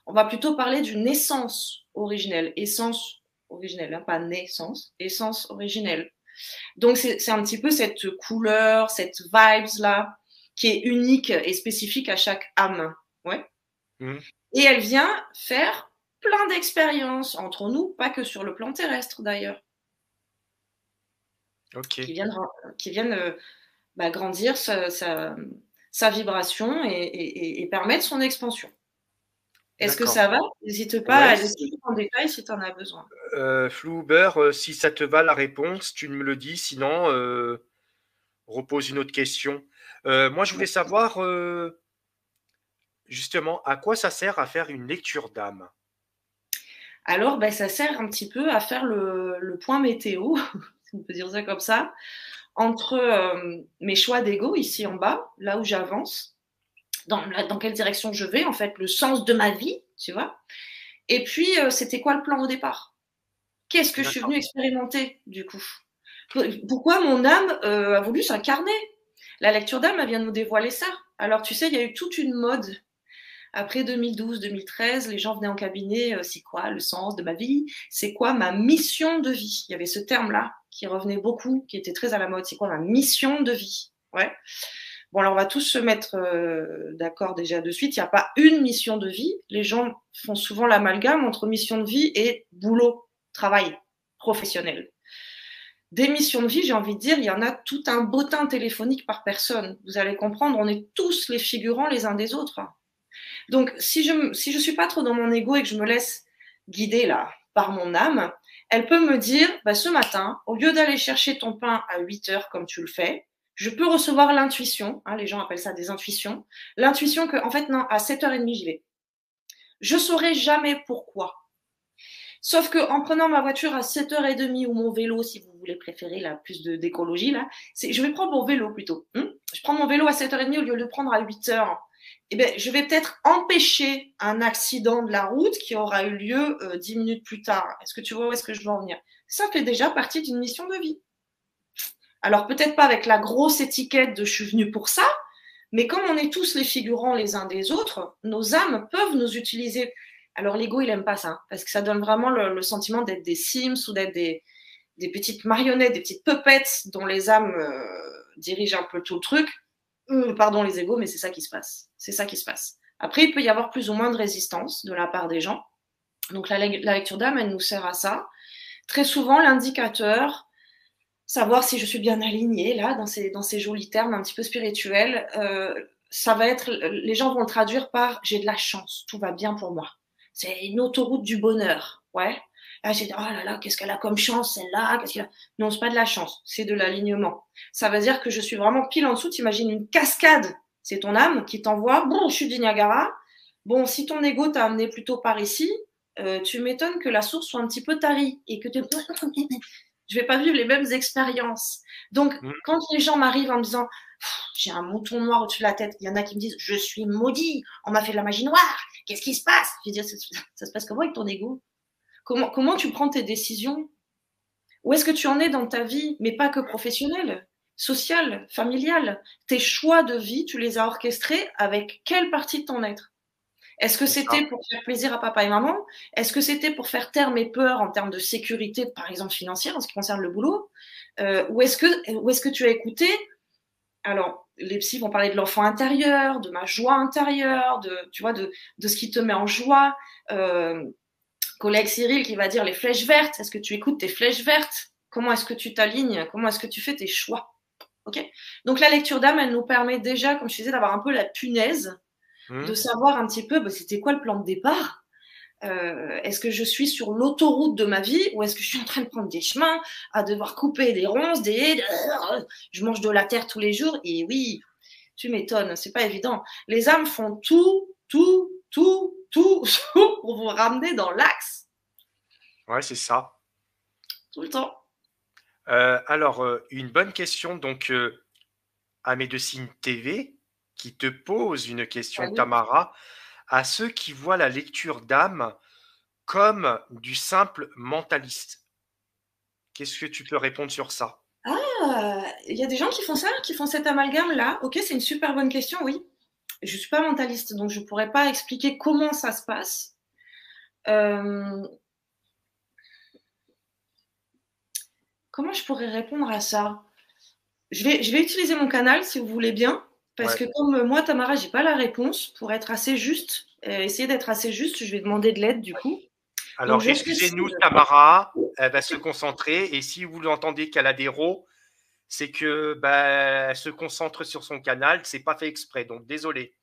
On va plutôt parler d'une essence originelle, essence originelle, hein, pas naissance, essence originelle. Donc c'est un petit peu cette couleur, cette vibes là, qui est unique et spécifique à chaque âme. Ouais. Mmh. Et elle vient faire plein d'expériences entre nous, pas que sur le plan terrestre d'ailleurs. Qui viennent, qui viennent euh, bah, grandir sa, sa, vibration et, et, permettre son expansion. Est-ce que ça va? N'hésite pas à expliquer en détail si tu en as besoin. Euh, euh, si ça te va la réponse, tu me le dis. Sinon, euh, repose une autre question. Moi, je voulais savoir justement à quoi ça sert à faire une lecture d'âme? Alors, ben, ça sert un petit peu à faire le, point météo, si on peut dire ça comme ça, entre mes choix d'ego ici en bas, là où j'avance, dans, dans, quelle direction je vais, en fait, le sens de ma vie, tu vois. Et puis, c'était quoi le plan au départ? Qu'est-ce que je suis venue expérimenter, du coup? Pourquoi mon âme a voulu s'incarner? La lecture d'âme, elle vient de nous dévoiler ça. Alors, tu sais, il y a eu toute une mode après 2012-2013, les gens venaient en cabinet, euh, c'est quoi le sens de ma vie? C'est quoi ma mission de vie? Il y avait ce terme-là qui revenait beaucoup, qui était très à la mode. C'est quoi ma mission de vie? Ouais. Bon, alors on va tous se mettre euh, d'accord déjà de suite. Il n'y a pas une mission de vie. Les gens font souvent l'amalgame entre mission de vie et boulot, travail professionnel. Des missions de vie, j'ai envie de dire, il y en a tout un bottin téléphonique par personne. Vous allez comprendre, on est tous les figurants les uns des autres. Donc, si je ne suis pas trop dans mon ego et que je me laisse guider là par mon âme, elle peut me dire, bah, ce matin, au lieu d'aller chercher ton pain à 8 heures comme tu le fais, je peux recevoir l'intuition, hein, les gens appellent ça des intuitions, l'intuition que, en fait, non, à 7h30, j'y vais. Je saurai jamais pourquoi. Sauf que en prenant ma voiture à 7h30 ou mon vélo, si vous voulez préférer la plus d'écologie, là, je vais prendre mon vélo plutôt. Hein. je prends mon vélo à 7h30 au lieu de le prendre à 8h eh bien, je vais peut-être empêcher un accident de la route qui aura eu lieu euh, dix minutes plus tard. Est-ce que tu vois où est-ce que je veux en venir? Ça fait déjà partie d'une mission de vie. Alors peut-être pas avec la grosse étiquette de je suis venu pour ça, mais comme on est tous les figurants les uns des autres, nos âmes peuvent nous utiliser. Alors l'ego, il aime pas ça, parce que ça donne vraiment le, sentiment d'être des Sims ou d'être des, petites marionnettes, des petites puppets dont les âmes euh, dirigent un peu tout le truc. Euh, pardon les égaux, mais c'est ça qui se passe. C'est ça qui se passe. Après, il peut y avoir plus ou moins de résistance de la part des gens. Donc la, lecture d'âme, elle nous sert à ça. Très souvent, l'indicateur, savoir si je suis bien alignée là dans ces, dans ces jolis termes un petit peu spirituels, euh, ça va être, les gens vont le traduire par j'ai de la chance, tout va bien pour moi. C'est une autoroute du bonheur, ouais. Ah, j'ai dit, oh là là, qu'est-ce qu'elle a comme chance, celle-là qu'est-ce a... Non, c'est pas de la chance, c'est de l'alignement. Ça veut dire que je suis vraiment pile en dessous. T'imagines une cascade. C'est ton âme qui t'envoie, bon, je suis du Niagara. Bon, si ton ego t'a amené plutôt par ici, euh, tu m'étonnes que la source soit un petit peu tarie et que tu je vais pas vivre les mêmes expériences. Donc, mm. quand les gens m'arrivent en me disant, j'ai un mouton noir au-dessus de la tête, il y en a qui me disent, je suis maudit, on m'a fait de la magie noire, qu'est-ce qui se passe? Je vais dire, ça, se passe comment avec ton ego? Comment, tu prends tes décisions? Où est-ce que tu en es dans ta vie, mais pas que professionnelle, sociale, familiale? Tes choix de vie, tu les as orchestrés avec quelle partie de ton être? Est-ce que c'était pour faire plaisir à papa et maman? Est-ce que c'était pour faire taire mes peurs en termes de sécurité, par exemple financière, en ce qui concerne le boulot? Euh, Ou est-ce que, est que tu as écouté? Alors, les psys vont parler de l'enfant intérieur, de ma joie intérieure, de, tu vois, de, de ce qui te met en joie. Euh, collègue Cyril qui va dire les flèches vertes. Est-ce que tu écoutes tes flèches vertes? Comment est-ce que tu t'alignes? Comment est-ce que tu fais tes choix? Ok? Donc la lecture d'âme, elle nous permet déjà, comme je disais, d'avoir un peu la punaise, mmh. de savoir un petit peu, bah, c'était quoi le plan de départ? Euh, Est-ce que je suis sur l'autoroute de ma vie ou est-ce que je suis en train de prendre des chemins, à devoir couper des ronces, des Je mange de la terre tous les jours et oui, tu m'étonnes, c'est pas évident. Les âmes font tout, tout, tout, tout, pour vous ramener dans l'axe. Ouais, c'est ça. Tout le temps. Euh, alors, euh, une bonne question donc euh, à Médecine TV qui te pose une question, Tamara. À ceux qui voient la lecture d'âme comme du simple mentaliste. Qu'est-ce que tu peux répondre sur ça? Ah, il y a des gens qui font ça, qui font cet amalgame-là? Ok, c'est une super bonne question, oui. Je ne suis pas mentaliste, donc je ne pourrais pas expliquer comment ça se passe. Euh, comment je pourrais répondre à ça? Je vais, je vais utiliser mon canal si vous voulez bien, parce que comme moi, Tamara, j'ai pas la réponse. Pour être assez juste, euh, essayer d'être assez juste, je vais demander de l'aide du coup. Alors, excusez-nous, Tamara, elle va se concentrer. Et si vous l'entendez qu'elle a des rots, c'est que bah, se concentre sur son canal. C'est pas fait exprès, donc désolé.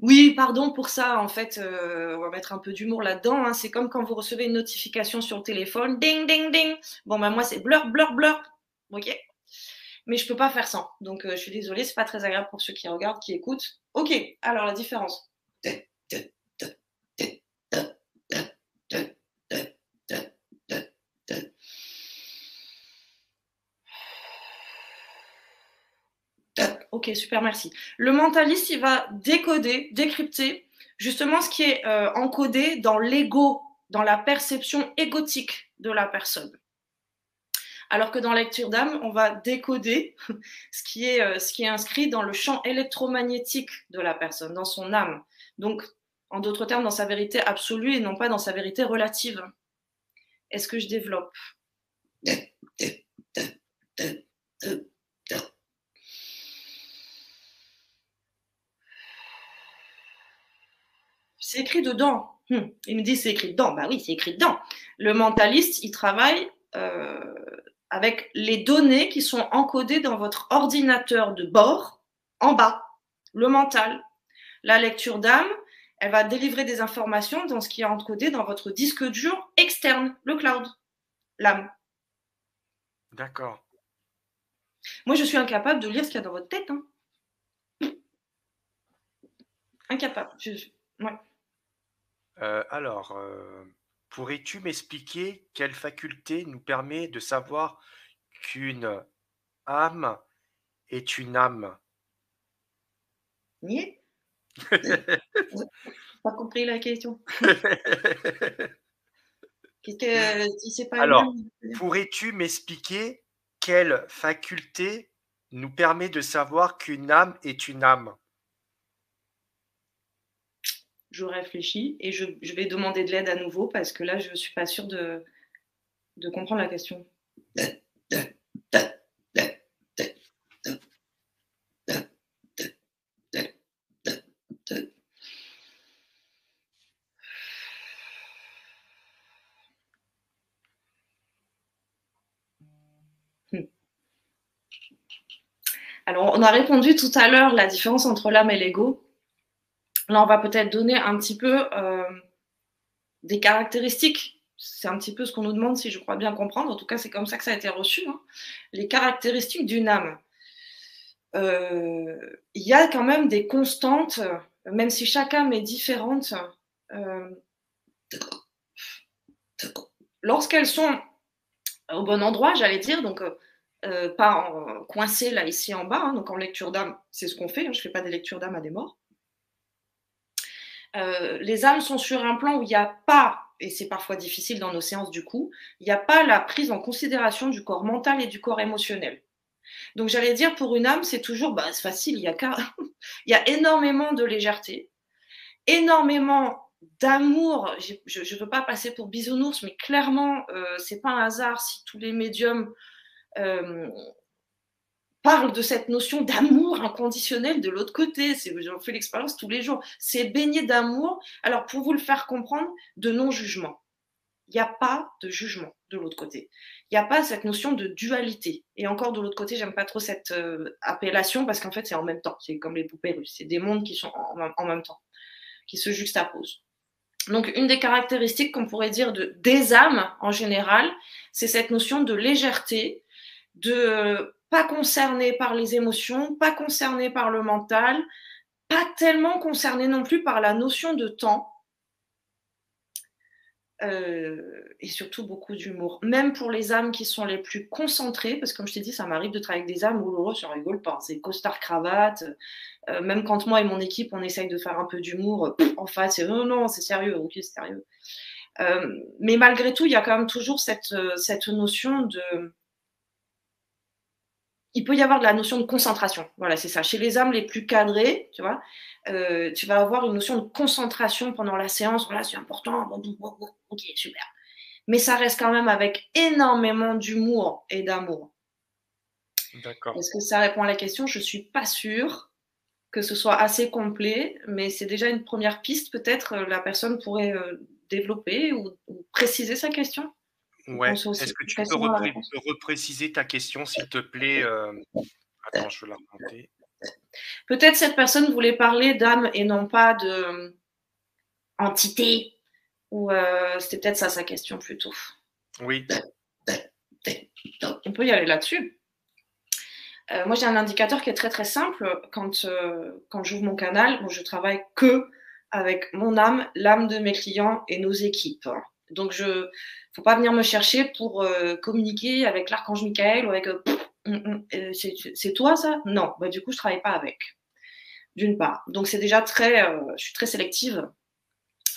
Oui, pardon pour ça. En fait, euh, on va mettre un peu d'humour là-dedans. Hein. C'est comme quand vous recevez une notification sur le téléphone, ding, ding, ding. Bon, ben moi, c'est blur, blur, blur. Ok. Mais je peux pas faire ça. Donc, euh, je suis désolée, c'est pas très agréable pour ceux qui regardent, qui écoutent. Ok. Alors, la différence. Ok, super, merci. Le mentaliste, il va décoder, décrypter justement ce qui est euh, encodé dans l'ego, dans la perception égotique de la personne. Alors que dans lecture d'âme, on va décoder euh, ce qui est inscrit dans le champ électromagnétique de la personne, dans son âme. Donc, en d'autres termes, dans sa vérité absolue et non pas dans sa vérité relative. Est-ce que je développe? C'est écrit dedans. Hmm. Il me dit c'est écrit dedans. Bah oui, c'est écrit dedans. Le mentaliste, il travaille euh, avec les données qui sont encodées dans votre ordinateur de bord, en bas, le mental. La lecture d'âme, elle va délivrer des informations dans ce qui est encodé dans votre disque dur externe, le cloud, l'âme. D'accord. Moi, je suis incapable de lire ce qu'il y a dans votre tête. Hein. Incapable. Je... Ouais. Euh, alors, euh, pourrais-tu m'expliquer quelle faculté nous permet de savoir qu'une âme est une âme? Oui. pas compris la question. Alors, pourrais-tu m'expliquer quelle faculté nous permet de savoir qu'une âme est une âme? Je réfléchis et je, vais demander de l'aide à nouveau parce que là, je ne suis pas sûre de, comprendre la question. Hmm. Alors, on a répondu tout à l'heure la différence entre l'âme et l'ego. Là, on va peut-être donner un petit peu euh, des caractéristiques. C'est un petit peu ce qu'on nous demande, si je crois bien comprendre. En tout cas, c'est comme ça que ça a été reçu. Hein. Les caractéristiques d'une âme. Euh, il y a quand même des constantes, même si chaque âme est différente. Euh, lorsqu'elles sont au bon endroit, j'allais dire, donc pas coincées là ici en bas, hein, donc en lecture d'âme, c'est ce qu'on fait. Hein. je ne fais pas des lectures d'âme à des morts. Euh, les âmes sont sur un plan où il n'y a pas, et c'est parfois difficile dans nos séances du coup, il n'y a pas la prise en considération du corps mental et du corps émotionnel. Donc j'allais dire pour une âme, c'est toujours, bah, c'est facile, il y, a il y a énormément de légèreté, énormément d'amour. Je ne veux pas passer pour bisounours, mais clairement, euh, c'est pas un hasard si tous les médiums euh, parle de cette notion d'amour inconditionnel de l'autre côté. J'en fais l'expérience tous les jours. C'est baigné d'amour. Alors, pour vous le faire comprendre, de non-jugement. Il n'y a pas de jugement de l'autre côté. Il n'y a pas cette notion de dualité. Et encore de l'autre côté, j'aime pas trop cette euh, appellation parce qu'en fait, c'est en même temps. C'est comme les poupées russes. C'est des mondes qui sont en, même temps, qui se juxtaposent. Donc, une des caractéristiques qu'on pourrait dire de, des âmes en général, c'est cette notion de légèreté, de pas concerné par les émotions, pas concerné par le mental, pas tellement concerné non plus par la notion de temps. Euh, et surtout beaucoup d'humour. Même pour les âmes qui sont les plus concentrées, parce que comme je t'ai dit, ça m'arrive de travailler avec des âmes où l'euro, je rigole pas. C'est costard cravate. Euh, même quand moi et mon équipe, on essaye de faire un peu d'humour, en face, c'est non, non, c'est sérieux, ok, c'est sérieux. mais malgré tout, il y a quand même toujours cette, cette notion de il peut y avoir de la notion de concentration. Voilà, c'est ça. Chez les âmes les plus cadrées, tu vois, euh, tu vas avoir une notion de concentration pendant la séance. Voilà, c'est important. ok, super. Mais ça reste quand même avec énormément d'humour et d'amour. D'accord. Est-ce que ça répond à la question? Je ne suis pas sûre que ce soit assez complet, mais c'est déjà une première piste. Peut-être euh, la personne pourrait euh, développer ou préciser sa question. Ouais. Est-ce que tu peux, repréciser ta question, s'il te plaît euh, Attends, je vais la remonter. Peut-être cette personne voulait parler d'âme et non pas de euh, entité. Ou euh, c'était peut-être ça sa question plutôt. Oui. On peut y aller là-dessus. moi, j'ai un indicateur qui est très très simple. Quand, quand j'ouvre mon canal, je travaille que avec mon âme, l'âme de mes clients et nos équipes. Donc, je faut pas venir me chercher pour euh, communiquer avec l'archange Michael ou avec. Euh, hum, hum, euh, c'est toi ça? Non, bah, du coup, je travaille pas avec. D'une part. Donc, c'est déjà très. je suis très sélective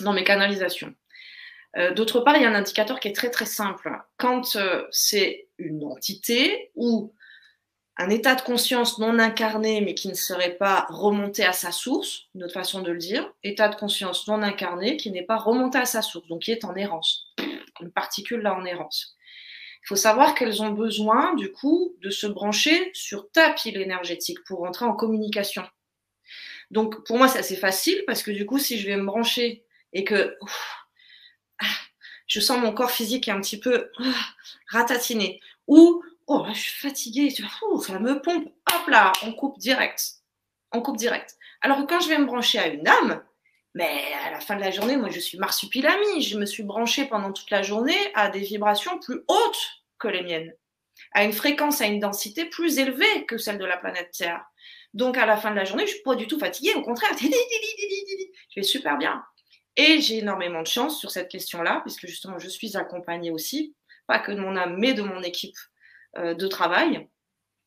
dans mes canalisations. D'autre part, il y a un indicateur qui est très très simple. Quand c'est une entité ou un état de conscience non incarné mais qui ne serait pas remonté à sa source, une autre façon de le dire, état de conscience non incarné qui n'est pas remonté à sa source, donc qui est en errance, une particule là en errance. Il faut savoir qu'elles ont besoin du coup de se brancher sur ta pile énergétique pour rentrer en communication. Donc pour moi c'est assez facile parce que du coup si je vais me brancher et que ah, je sens mon corps physique un petit peu ah, ratatiné ou oh, je suis fatiguée, ça me pompe, hop là, on coupe direct. On coupe direct. Alors que quand je vais me brancher à une âme, mais à la fin de la journée, moi je suis marsupilami, je me suis branchée pendant toute la journée à des vibrations plus hautes que les miennes, à une fréquence, à une densité plus élevée que celle de la planète Terre. Donc à la fin de la journée, je suis pas du tout fatiguée, au contraire, je vais super bien. Et j'ai énormément de chance sur cette question-là, puisque justement je suis accompagnée aussi, pas que de mon âme, mais de mon équipe de travail.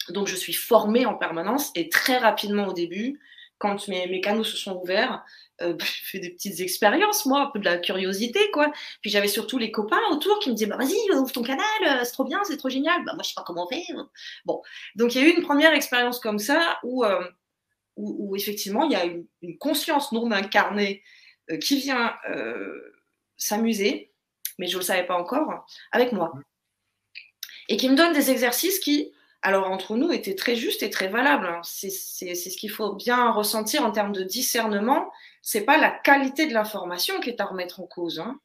Donc, je suis formée en permanence et très rapidement au début, quand mes, canaux se sont ouverts, euh, j'ai fait des petites expériences, moi, un peu de la curiosité, quoi. Puis j'avais surtout les copains autour qui me disaient, bah, vas-y, ouvre ton canal, euh, c'est trop bien, c'est trop génial. Bah, moi, je sais pas comment faire. Bon, donc il y a eu une première expérience comme ça où, où, effectivement, il y a une, une conscience non incarnée qui vient s'amuser, mais je ne le savais pas encore, avec moi et qui me donne des exercices qui, alors entre nous, étaient très justes et très valables. Hein. C'est ce qu'il faut bien ressentir en termes de discernement. C'est pas la qualité de l'information qui est à remettre en cause. Hein.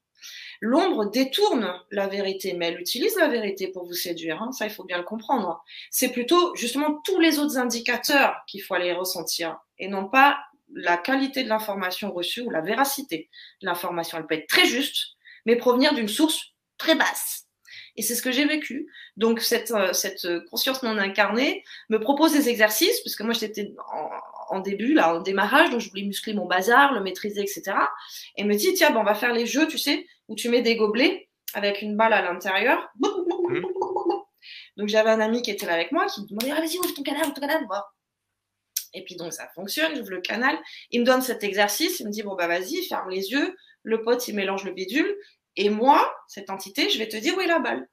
L'ombre détourne la vérité, mais elle utilise la vérité pour vous séduire. Hein. Ça, il faut bien le comprendre. C'est plutôt justement tous les autres indicateurs qu'il faut aller ressentir et non pas la qualité de l'information reçue ou la véracité de l'information. Elle peut être très juste, mais provenir d'une source très basse. Et c'est ce que j'ai vécu. Donc, cette, euh, cette conscience non incarnée me propose des exercices, parce que moi, j'étais en, début, là, en démarrage, donc je voulais muscler mon bazar, le maîtriser, etc. Et me dit, tiens, bon, on va faire les jeux, tu sais, où tu mets des gobelets avec une balle à l'intérieur. Mmh. Donc, j'avais un ami qui était là avec moi, qui me demandait, ah, vas-y, ouvre ton canal, ouvre ton canal. Et puis, donc, ça fonctionne, j'ouvre le canal. Il me donne cet exercice, il me dit, bon, bah, vas-y, ferme les yeux. Le pote, il mélange le bidule. Et moi, cette entité, je vais te dire où est la balle.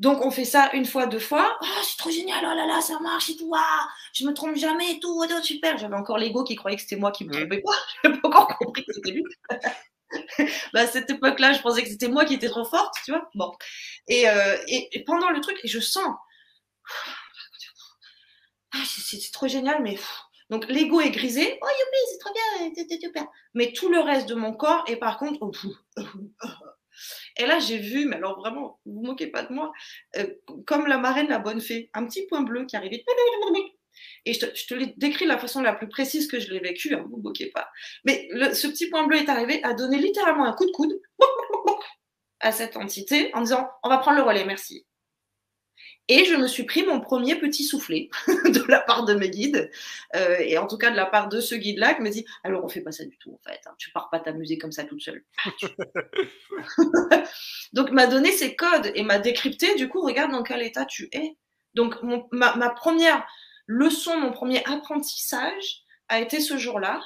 Donc on fait ça une fois, deux fois. Oh, c'est trop génial, oh là là, ça marche et tout. Ah, je me trompe jamais et tout. Oh, super. J'avais encore l'ego qui croyait que c'était moi qui me trompais pas. Je n'avais pas encore compris que c'était lui. bah, à cette époque-là, je pensais que c'était moi qui étais trop forte, tu vois. Bon. Et, euh, et, pendant le truc, et je sens. Ah, c'est trop génial, mais donc l'ego est grisé, oh youpi, c'est trop bien, c'est super. Mais tout le reste de mon corps est par contre, et là j'ai vu, mais alors vraiment, vous vous moquez pas de moi, euh, comme la marraine, la bonne fée, un petit point bleu qui arrivait. Et je te, je te décris la façon la plus précise que je l'ai vécu, hein, vous ne moquez pas. Mais ce petit point bleu est arrivé à donner littéralement un coup de coude à cette entité en disant on va prendre le relais, merci. Et je me suis pris mon premier petit soufflet de la part de mes guides, euh, et en tout cas de la part de ce guide-là qui me dit Alors, on fait pas ça du tout, en fait. Hein. tu pars pas t'amuser comme ça toute seule. Donc, m'a donné ses codes et m'a décrypté. Du coup, regarde dans quel état tu es. Donc, ma, ma première leçon, mon premier apprentissage a été ce jour-là.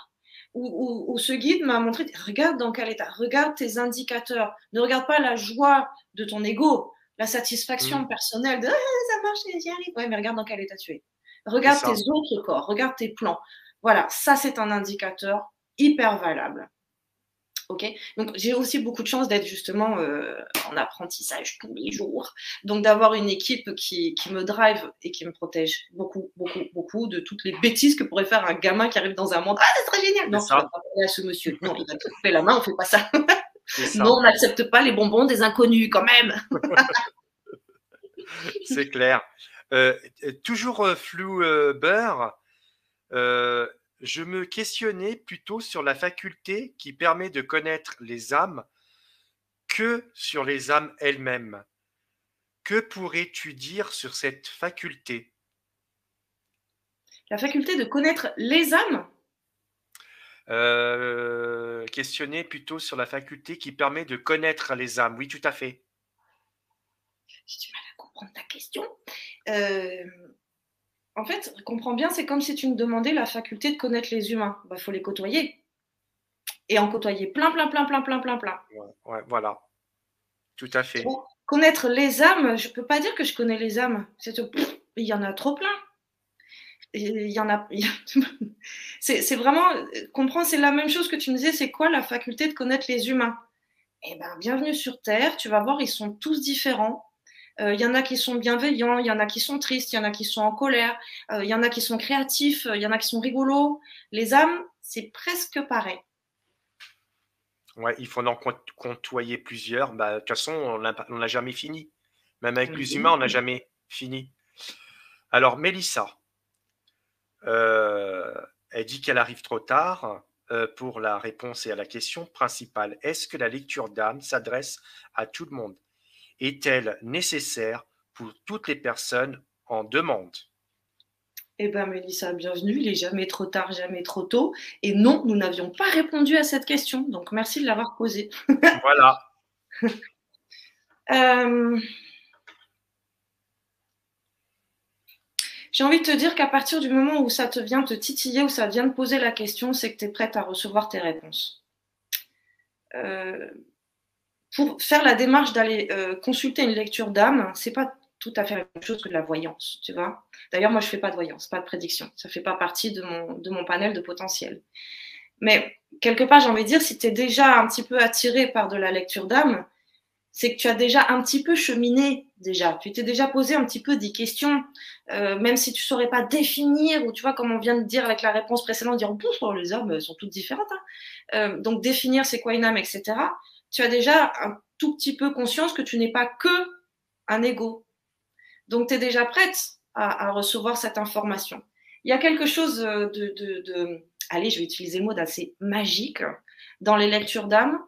où, ce guide m'a montré, regarde dans quel état, regarde tes indicateurs, ne regarde pas la joie de ton ego, la satisfaction mm. personnelle de ah, ça marche, j'y arrive. Ouais, mais regarde dans quel état tu es. Regarde tes autres corps, regarde tes plans. Voilà, ça c'est un indicateur hyper valable. Ok, donc j'ai aussi beaucoup de chance d'être justement euh, en apprentissage tous les jours, donc d'avoir une équipe qui, qui, me drive et qui me protège beaucoup, beaucoup, beaucoup de toutes les bêtises que pourrait faire un gamin qui arrive dans un monde. Ah, c'est très génial. Non, ça. va pas à ce monsieur. Non, il a tout fait la main, on fait pas ça. non, on n'accepte pas les bonbons des inconnus quand même. c'est clair. Euh, toujours euh, flou beurre je me questionnais plutôt sur la faculté qui permet de connaître les âmes que sur les âmes elles-mêmes. Que pourrais-tu dire sur cette faculté? La faculté de connaître les âmes? Euh, Questionner plutôt sur la faculté qui permet de connaître les âmes. Oui, tout à fait. J'ai du mal à comprendre ta question. Euh, en fait, comprends bien, c'est comme si tu me demandais la faculté de connaître les humains. Il bah, faut les côtoyer. Et en côtoyer plein, plein, plein, plein, plein, plein, plein. Ouais, voilà. Tout à fait. connaître les âmes, je ne peux pas dire que je connais les âmes. il y en a trop plein. Il y en a. c'est vraiment. Comprends, c'est la même chose que tu me disais. C'est quoi la faculté de connaître les humains? Eh bien, bienvenue sur Terre. Tu vas voir, ils sont tous différents. Il euh, y en a qui sont bienveillants, il y en a qui sont tristes, il y en a qui sont en colère, il euh, y en a qui sont créatifs, il y en a qui sont rigolos. Les âmes, c'est presque pareil. Ouais, il faut en côtoyer plusieurs. Bah, de toute façon, on n'a jamais fini. Même avec les humains, on n'a jamais fini. Alors, Mélissa, elle dit qu'elle arrive trop tard pour la réponse et à la question principale. Est-ce que la lecture d'âme s'adresse à tout le monde? Est-elle nécessaire pour toutes les personnes en demande? Eh bien, Mélissa, bienvenue. Il n'est jamais trop tard, jamais trop tôt. Et non, nous n'avions pas répondu à cette question. Donc, merci de l'avoir posée. voilà. Euh, j'ai envie de te dire qu'à partir du moment où ça te vient te titiller, où ça vient de poser la question, c'est que tu es prête à recevoir tes réponses. Euh, pour faire la démarche d'aller euh, consulter une lecture d'âme, c'est pas tout à fait la même chose que de la voyance, tu vois. D'ailleurs, moi, je fais pas de voyance, pas de prédiction. Ça fait pas partie de mon, de mon panel de potentiel. Mais quelque part, j'ai envie de dire, si tu es déjà un petit peu attiré par de la lecture d'âme, c'est que tu as déjà un petit peu cheminé déjà. Tu t'es déjà posé un petit peu des questions, euh, même si tu saurais pas définir, ou tu vois, comme on vient de dire avec la réponse précédente, dire, oh, les âmes sont toutes différentes. Hein. Euh, donc, définir c'est quoi une âme, etc tu as déjà un tout petit peu conscience que tu n'es pas que un ego. Donc, tu es déjà prête à, recevoir cette information. Il y a quelque chose de, de, allez, je vais utiliser le mot d'assez magique dans les lectures d'âme.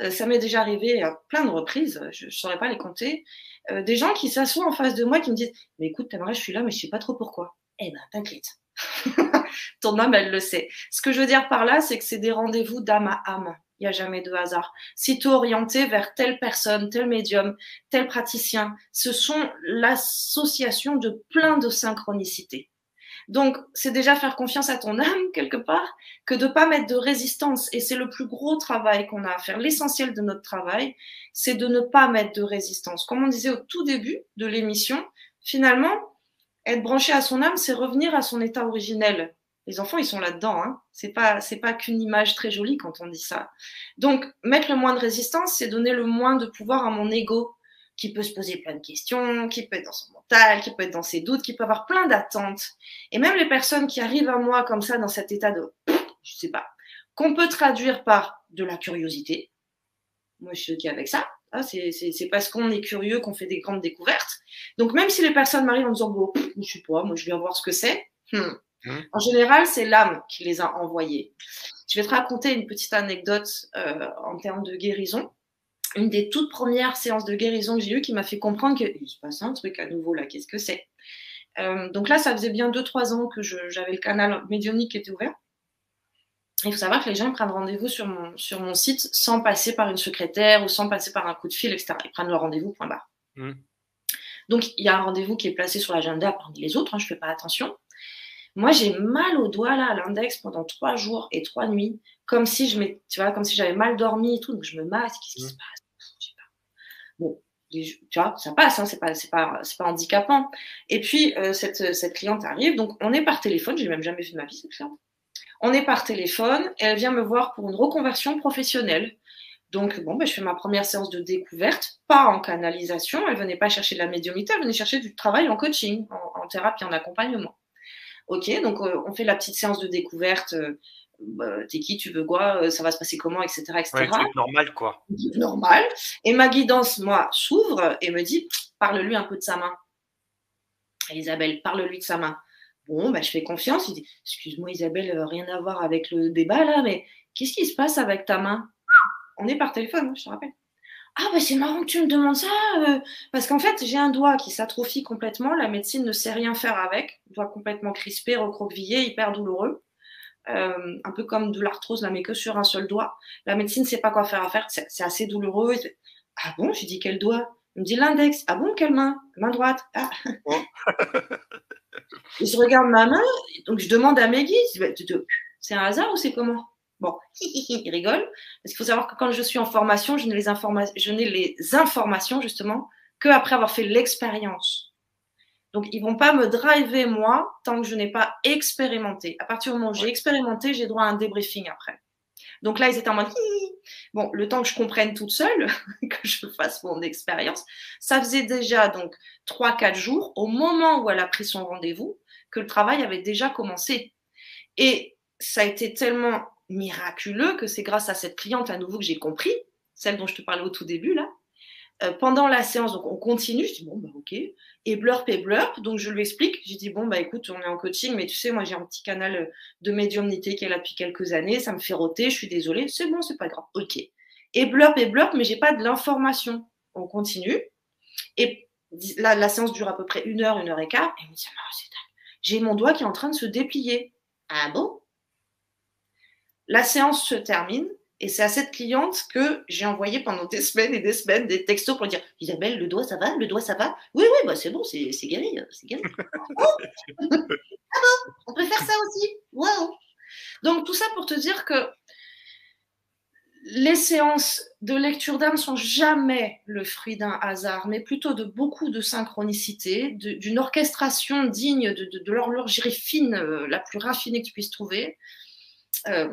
Euh, ça m'est déjà arrivé à plein de reprises, je ne saurais pas les compter. Euh, des gens qui s'assoient en face de moi qui me disent Mais écoute, vrai, je suis là, mais je sais pas trop pourquoi. Eh ben, t'inquiète. Ton âme, elle le sait. Ce que je veux dire par là, c'est que c'est des rendez-vous d'âme à âme. Il n'y a jamais de hasard. Si tu orienté vers telle personne, tel médium, tel praticien, ce sont l'association de plein de synchronicités. Donc, c'est déjà faire confiance à ton âme, quelque part, que de pas mettre de résistance. Et c'est le plus gros travail qu'on a à faire. L'essentiel de notre travail, c'est de ne pas mettre de résistance. Comme on disait au tout début de l'émission, finalement, être branché à son âme, c'est revenir à son état originel. Les enfants, ils sont là-dedans. Hein. C'est pas, c'est pas qu'une image très jolie quand on dit ça. Donc, mettre le moins de résistance, c'est donner le moins de pouvoir à mon ego, qui peut se poser plein de questions, qui peut être dans son mental, qui peut être dans ses doutes, qui peut avoir plein d'attentes. Et même les personnes qui arrivent à moi comme ça dans cet état de, je sais pas, qu'on peut traduire par de la curiosité. Moi, je suis OK avec ça. Ah, c'est parce qu'on est curieux qu'on fait des grandes découvertes. Donc, même si les personnes m'arrivent en disant, bon, je sais pas, moi, je viens voir ce que c'est. Hmm. Hmm. En général, c'est l'âme qui les a envoyés. Je vais te raconter une petite anecdote euh, en termes de guérison. Une des toutes premières séances de guérison que j'ai eues qui m'a fait comprendre qu'il se passe un truc à nouveau là. Qu'est-ce que c'est? Euh, Donc là, ça faisait bien 2-3 ans que j'avais le canal médionique qui était ouvert. Il faut savoir que les gens prennent rendez-vous sur mon, sur mon site sans passer par une secrétaire ou sans passer par un coup de fil, etc. Ils prennent leur rendez-vous, point barre. Hmm. Donc, il y a un rendez-vous qui est placé sur l'agenda parmi les autres, hein, je ne fais pas attention. Moi, j'ai mal au doigt là, à l'index pendant trois jours et trois nuits, comme si je tu vois, comme si j'avais mal dormi et tout. Donc je me masse. Qu'est-ce qui se passe? Bon, tu vois, ça passe. Hein, c'est pas, c'est pas, c'est pas handicapant. Et puis euh, cette, cette cliente arrive. Donc on est par téléphone. J'ai même jamais vu de ma vie cette cliente. On est par téléphone et elle vient me voir pour une reconversion professionnelle. Donc, bon, ben, je fais ma première séance de découverte, pas en canalisation. Elle venait pas chercher de la médiumnité, elle venait chercher du travail en coaching, en, thérapie, en accompagnement. Ok, donc euh, on fait la petite séance de découverte. Euh, bah, t'es qui, tu veux quoi, euh, ça va se passer comment, etc. etc. Ouais, normal, quoi. Normal. Et ma guidance, moi, s'ouvre et me dit parle-lui un peu de sa main. Isabelle, parle-lui de sa main. Bon, bah, je fais confiance. Il dit Excuse-moi, Isabelle, rien à voir avec le débat là, mais qu'est-ce qui se passe avec ta main? On est par téléphone, je te rappelle. Ah, bah c'est marrant que tu me demandes ça, euh, parce qu'en fait, j'ai un doigt qui s'atrophie complètement, la médecine ne sait rien faire avec, doigt complètement crispé, recroquevillé, hyper douloureux, euh, un peu comme de l'arthrose, là, mais que sur un seul doigt. La médecine ne sait pas quoi faire à faire, c'est assez douloureux. Ah bon, je dis quel doigt? Il me dit l'index. Ah bon, quelle main? Main droite. Ah. Oh. et je regarde ma main, donc je demande à bah, c'est un hasard ou c'est comment? Bon, il rigole. Parce qu'il faut savoir que quand je suis en formation, je n'ai les, je n'ai les informations, justement, que après avoir fait l'expérience. Donc, ils vont pas me driver, moi, tant que je n'ai pas expérimenté. À partir du moment où j'ai expérimenté, j'ai droit à un débriefing après. Donc là, ils étaient en mode, bon, le temps que je comprenne toute seule, que je fasse mon expérience, ça faisait déjà donc 3-4 jours, au moment où elle a pris son rendez-vous, que le travail avait déjà commencé. Et ça a été tellement miraculeux que c'est grâce à cette cliente à nouveau que j'ai compris, celle dont je te parlais au tout début là. Euh, pendant la séance, donc on continue, je dis bon bah ok, et blurp et blurp, donc je lui explique, j'ai dit bon bah écoute, on est en coaching, mais tu sais moi j'ai un petit canal de médiumnité qui est là depuis quelques années, ça me fait roter, je suis désolée, c'est bon, c'est pas grave, ok. Et blurp et blurp, mais j'ai pas de l'information. On continue, et là la séance dure à peu près une heure, une heure et quart, et elle me dit ah, j'ai mon doigt qui est en train de se déplier. Ah bon? La séance se termine et c'est à cette cliente que j'ai envoyé pendant des semaines et des semaines des textos pour dire Isabelle, le doigt ça va Le doigt ça va? Oui, oui, bah c'est bon, c'est guéri. C'est guéri. oh ah bon? On peut faire ça aussi? Waouh Donc tout ça pour te dire que les séances de lecture d'âme sont jamais le fruit d'un hasard, mais plutôt de beaucoup de synchronicité, d'une orchestration digne de, de, de l'horlogerie fine, euh, la plus raffinée que tu puisses trouver. Euh,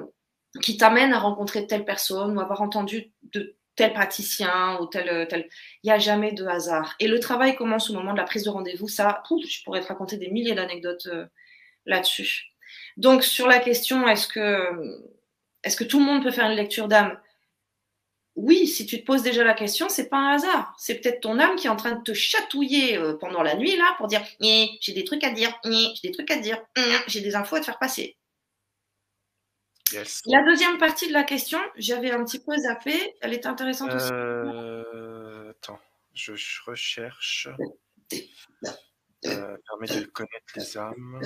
qui t'amène à rencontrer telle personne ou avoir entendu de tel praticien ou tel, tel. Il n'y a jamais de hasard. Et le travail commence au moment de la prise de rendez-vous. Ça, je pourrais te raconter des milliers d'anecdotes euh, là-dessus. Donc, sur la question, est-ce que, est-ce que tout le monde peut faire une lecture d'âme? Oui, si tu te poses déjà la question, c'est pas un hasard. C'est peut-être ton âme qui est en train de te chatouiller euh, pendant la nuit là pour dire j'ai des trucs à dire, j'ai des trucs à dire, j'ai des infos à te faire passer. La deuxième partie de la question, j'avais un petit peu zappé. Elle est intéressante aussi. Euh, attends, je, recherche. Euh, permet de connaître les âmes.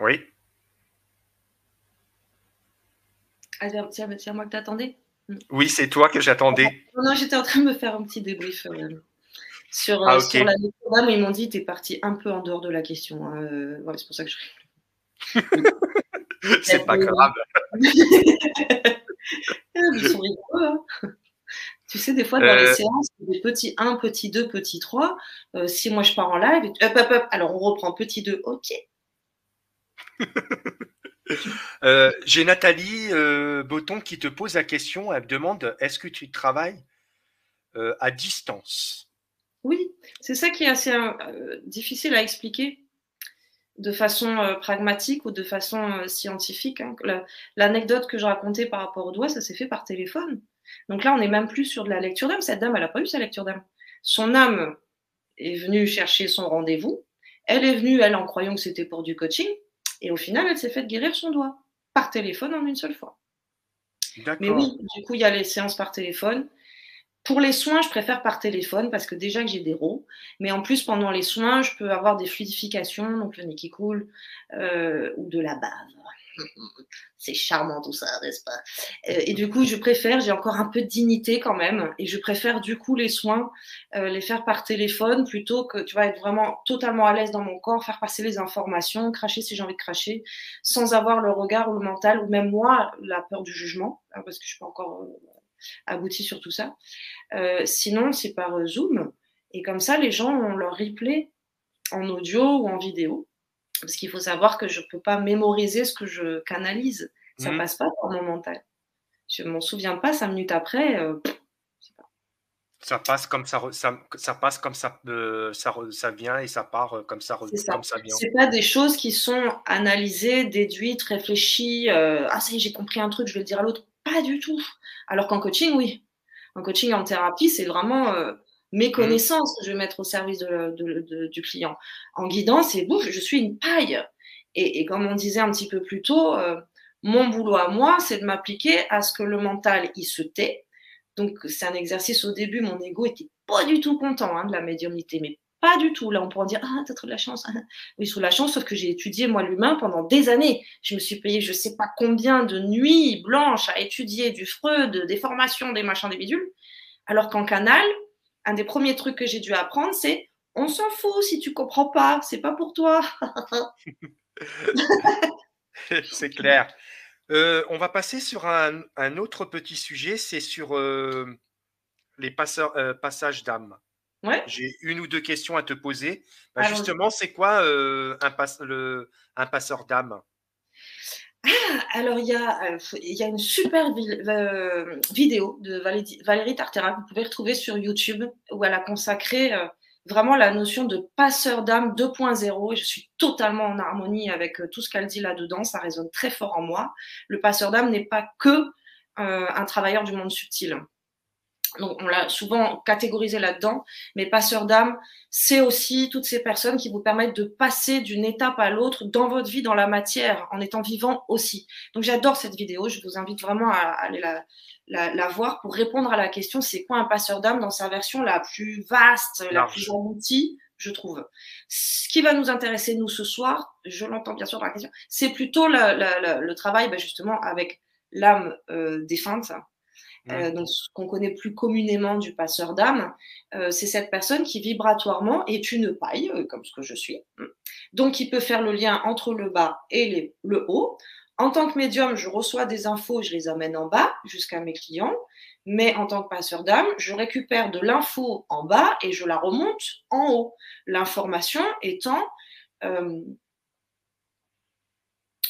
Oui. Ah, c'est à moi que t'attendais hmm. Oui, c'est toi que j'attendais. Non, j'étais en train de me faire un petit débrief euh, sur, ah, euh, sur, la mais ils m'ont dit tu es parti un peu en dehors de la question. Hein, euh, c'est pour ça que je. c'est pas grave. Ils sont rigoureux. Hein. Tu sais, des fois, dans les séances, des petits 1, petit 2, petit 3. si moi je pars en live, hop, hop, hop, alors on reprend petit 2, ok. Euh, j'ai Nathalie euh, Botton qui te pose la question. Elle me demande est-ce que tu travailles euh, à distance? Oui, c'est ça qui est assez difficile à expliquer de façon pragmatique ou de façon scientifique. Hein. L'anecdote que je racontais par rapport au doigt, ça s'est fait par téléphone. Donc là, on n'est même plus sur de la lecture d'âme. Cette dame, elle n'a pas eu sa lecture d'âme. Son âme est venue chercher son rendez-vous Elle est venue, elle, en croyant que c'était pour du coaching. Et au final, elle s'est fait guérir son doigt par téléphone en une seule fois. Mais oui, du coup, il y a les séances par téléphone. Pour les soins, je préfère par téléphone parce que déjà que j'ai des rots, mais en plus pendant les soins, je peux avoir des fluidifications, donc le nez qui coule, euh, ou de la bave. C'est charmant tout ça, n'est-ce pas? Euh, Et du coup, je préfère, j'ai encore un peu de dignité quand même, et je préfère du coup les soins euh, les faire par téléphone plutôt que tu vas être vraiment totalement à l'aise dans mon corps, faire passer les informations, cracher si j'ai envie de cracher, sans avoir le regard ou le mental, ou même moi la peur du jugement, hein, parce que je suis pas encore abouti sur tout ça. Euh, sinon, c'est par euh, Zoom. Et comme ça, les gens ont leur replay en audio ou en vidéo. Parce qu'il faut savoir que je ne peux pas mémoriser ce que je canalise. Ça ne mmh. passe pas par mon mental. Je ne m'en souviens pas cinq minutes après. Euh, ça passe comme ça, ça, passe comme ça, ça, ça, vient et ça part comme ça, ça. comme ça vient. C'est pas des choses qui sont analysées, déduites, réfléchies. ah ça j'ai compris un truc, je vais le dire à l'autre. Pas du tout. Alors qu'en coaching, oui. En coaching, en thérapie, c'est vraiment euh, mes mmh. connaissances que je vais mettre au service du client. En guidant, c'est bouf, je suis une paille. Et, comme on disait un petit peu plus tôt, euh, mon boulot à moi, c'est de m'appliquer à ce que le mental, il se tait. Donc, c'est un exercice au début, mon ego était pas du tout content hein, de la médiumnité, mais pas du tout. Là, on pourrait dire, ah, t'as trop de la chance. oui, sous la chance, sauf que j'ai étudié, moi, l'humain pendant des années. Je me suis payé je sais pas combien de nuits blanches à étudier du Freud, des formations, des machins, des bidules. Alors qu'en canal, un des premiers trucs que j'ai dû apprendre, c'est on s'en fout si tu comprends pas, c'est pas pour toi. c'est clair. Euh, on va passer sur un, autre petit sujet, c'est sur euh, les passeurs, euh, passages d'âme. J'ai une ou deux questions à te poser. Bah, justement, c'est quoi un, passeur d'âme? Ah, alors il y, a, euh, il y a une super euh, vidéo de Valérie, Tartera que vous pouvez retrouver sur YouTube où elle a consacré vraiment la notion de passeur d'âme 2.0 et je suis totalement en harmonie avec tout ce qu'elle dit là-dedans, ça résonne très fort en moi. Le passeur d'âme n'est pas que un travailleur du monde subtil. Donc, on l'a souvent catégorisé là-dedans, mais passeur d'âme, c'est aussi toutes ces personnes qui vous permettent de passer d'une étape à l'autre dans votre vie, dans la matière, en étant vivant aussi. Donc, j'adore cette vidéo. Je vous invite vraiment à aller la, voir pour répondre à la question c'est quoi un passeur d'âme dans sa version la plus vaste, la plus aboutie, je trouve. Ce qui va nous intéresser, nous, ce soir, je l'entends bien sûr dans la question, c'est plutôt le travail, ben, justement, avec l'âme euh, défunte euh, donc ce qu'on connaît plus communément du passeur d'âme, euh, c'est cette personne qui vibratoirement est une paille, euh, comme ce que je suis, donc qui peut faire le lien entre le bas et le haut. En tant que médium, je reçois des infos, je les amène en bas jusqu'à mes clients, mais en tant que passeur d'âme, je récupère de l'info en bas et je la remonte en haut. L'information étant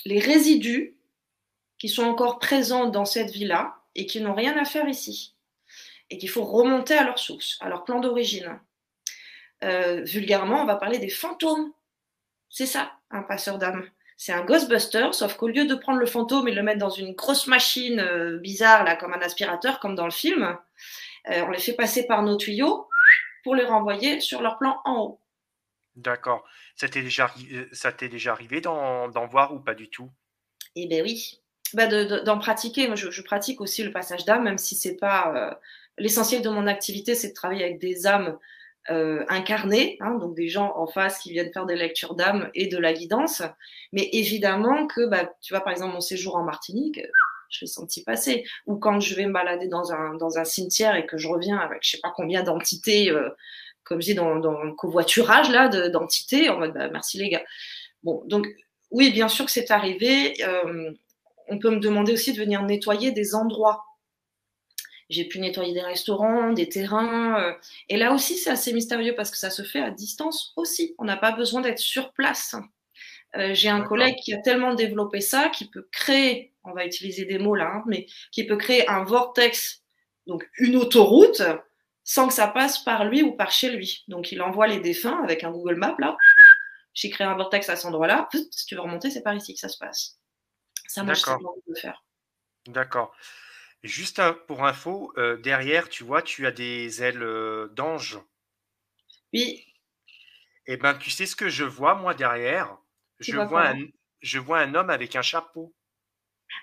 les résidus qui sont encore présents dans cette vie-là, et qui n'ont rien à faire ici et qu'il faut remonter à leur source, à leur plan d'origine. Euh, vulgairement, on va parler des fantômes. C'est ça, un passeur d'âme. C'est un Ghostbuster, sauf qu'au lieu de prendre le fantôme et le mettre dans une grosse machine euh, bizarre, là, comme un aspirateur, comme dans le film, euh, on les fait passer par nos tuyaux pour les renvoyer sur leur plan en haut. D'accord. Ça t'est déjà, déjà arrivé d'en voir ou pas du tout? Eh bien oui bah d'en pratiquer. Moi, je, pratique aussi le passage d'âme, même si c'est pas euh, l'essentiel de mon activité, c'est de travailler avec des âmes euh, incarnées, hein, donc des gens en face qui viennent faire des lectures d'âme et de la guidance. Mais évidemment que, bah, tu vois, par exemple, mon séjour en Martinique, je l'ai senti passer. Ou quand je vais me balader dans un, dans un cimetière et que je reviens avec je sais pas combien d'entités, euh, comme je dis, dans, dans le covoiturage là, d'entités, en mode bah, merci les gars. Bon, donc oui, bien sûr que c'est arrivé. Euh, on peut me demander aussi de venir nettoyer des endroits. J'ai pu nettoyer des restaurants, des terrains. Euh, et là aussi, c'est assez mystérieux parce que ça se fait à distance aussi. On n'a pas besoin d'être sur place. Euh, j'ai un collègue qui a tellement développé ça qui peut créer, on va utiliser des mots là, hein, mais qui peut créer un vortex, donc une autoroute, sans que ça passe par lui ou par chez lui. Donc il envoie les défunts avec un Google Map là. J'ai créé un vortex à cet endroit-là. Si tu veux remonter, c'est par ici que ça se passe. Ça, moi, de faire. D'accord. Juste pour info, euh, derrière, tu vois, tu as des ailes euh, d'ange. Oui. Eh ben, tu sais ce que je vois, moi, derrière? Je vois, un, je vois un homme avec un chapeau.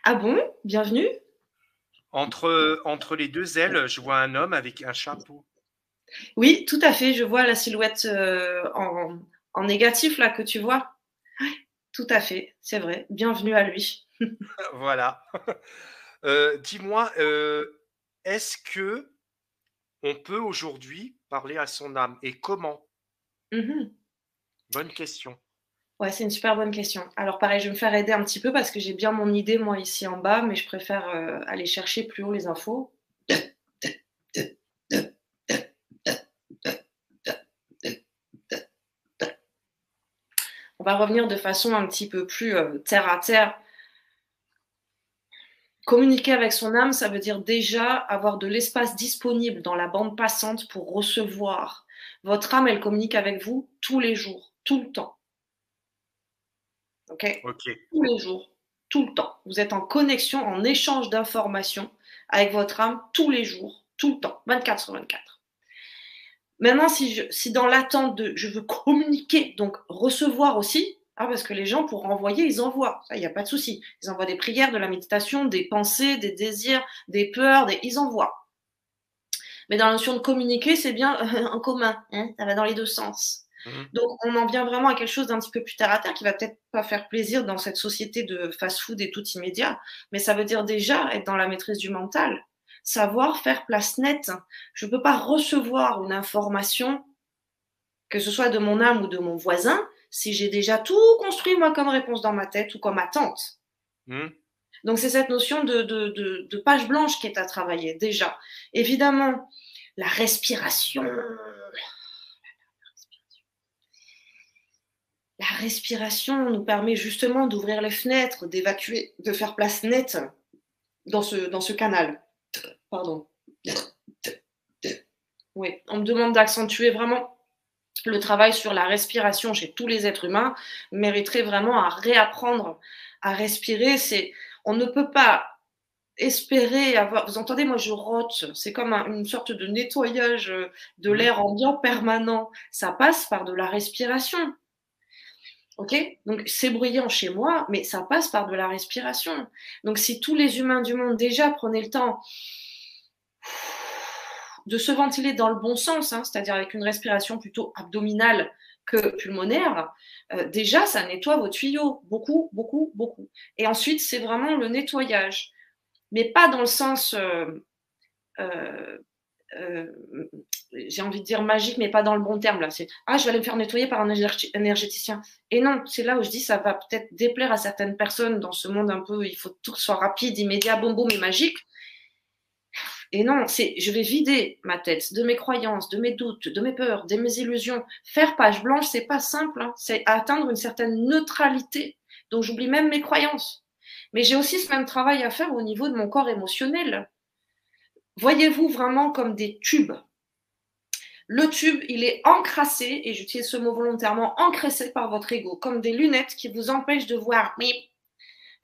Ah bon? Bienvenue entre, entre les deux ailes, je vois un homme avec un chapeau. Oui, tout à fait. Je vois la silhouette euh, en, en, négatif, là, que tu vois. tout à fait, c'est vrai. Bienvenue à lui. voilà. Euh, dis-moi, euh, est-ce que on peut aujourd'hui parler à son âme et comment? Mmh Bonne question. Ouais, c'est une super bonne question. Alors pareil, je vais me faire aider un petit peu parce que j'ai bien mon idée moi ici en bas, mais je préfère euh, aller chercher plus haut les infos. On va revenir de façon un petit peu plus euh, terre à terre. Communiquer avec son âme, ça veut dire déjà avoir de l'espace disponible dans la bande passante pour recevoir. Votre âme, elle communique avec vous tous les jours, tout le temps. OK? Tous les jours, tout le temps. Vous êtes en connexion, en échange d'informations avec votre âme tous les jours, tout le temps, 24 sur 24. Maintenant, si, je, si dans l'attente de je veux communiquer, donc recevoir aussi, hein, parce que les gens, pour envoyer, ils envoient. Ça, il n'y a pas de souci. Ils envoient des prières, de la méditation, des pensées, des désirs, des peurs, des... ils envoient. Mais dans la notion de communiquer, c'est bien en commun. Hein, ça va dans les deux sens. Mhm. Donc, on en vient vraiment à quelque chose d'un petit peu plus terre à terre qui va peut-être pas faire plaisir dans cette société de fast-food et tout immédiat, mais ça veut dire déjà être dans la maîtrise du mental, savoir faire place nette. Je ne peux pas recevoir une information, que ce soit de mon âme ou de mon voisin, si j'ai déjà tout construit moi comme réponse dans ma tête ou comme attente. Mhm. Donc c'est cette notion de, de, page blanche qui est à travailler déjà. Évidemment, la respiration, la respiration nous permet justement d'ouvrir les fenêtres, d'évacuer, de faire place nette dans ce, dans ce canal. Pardon. Oui, on me demande d'accentuer vraiment le travail sur la respiration chez tous les êtres humains, mériterait vraiment à réapprendre à respirer. C'est, on ne peut pas espérer avoir. Vous entendez, moi je rote. C'est comme une sorte de nettoyage de l'air ambiant permanent. Ça passe par de la respiration. Ok? Donc c'est bruyant chez moi, mais ça passe par de la respiration. Donc si tous les humains du monde déjà prenaient le temps de se ventiler dans le bon sens, hein, c'est-à-dire avec une respiration plutôt abdominale que pulmonaire, euh, déjà ça nettoie vos tuyaux, beaucoup, beaucoup, beaucoup. Et ensuite c'est vraiment le nettoyage, mais pas dans le sens euh, euh, j'ai envie de dire magique, mais pas dans le bon terme là. C'est ah, je vais aller me faire nettoyer par un énergéticien. Et non, c'est là où je dis ça va peut-être déplaire à certaines personnes dans ce monde un peu, il faut que tout soit rapide, immédiat, bon boum et magique. Et non, je vais vider ma tête de mes croyances, de mes doutes, de mes peurs, de mes illusions. Faire page blanche, c'est pas simple. Hein. C'est atteindre une certaine neutralité. Donc j'oublie même mes croyances. Mais j'ai aussi ce même travail à faire au niveau de mon corps émotionnel. Voyez-vous vraiment comme des tubes. Le tube, il est encrassé, et j'utilise ce mot volontairement, encrassé par votre ego, comme des lunettes qui vous empêchent de voir.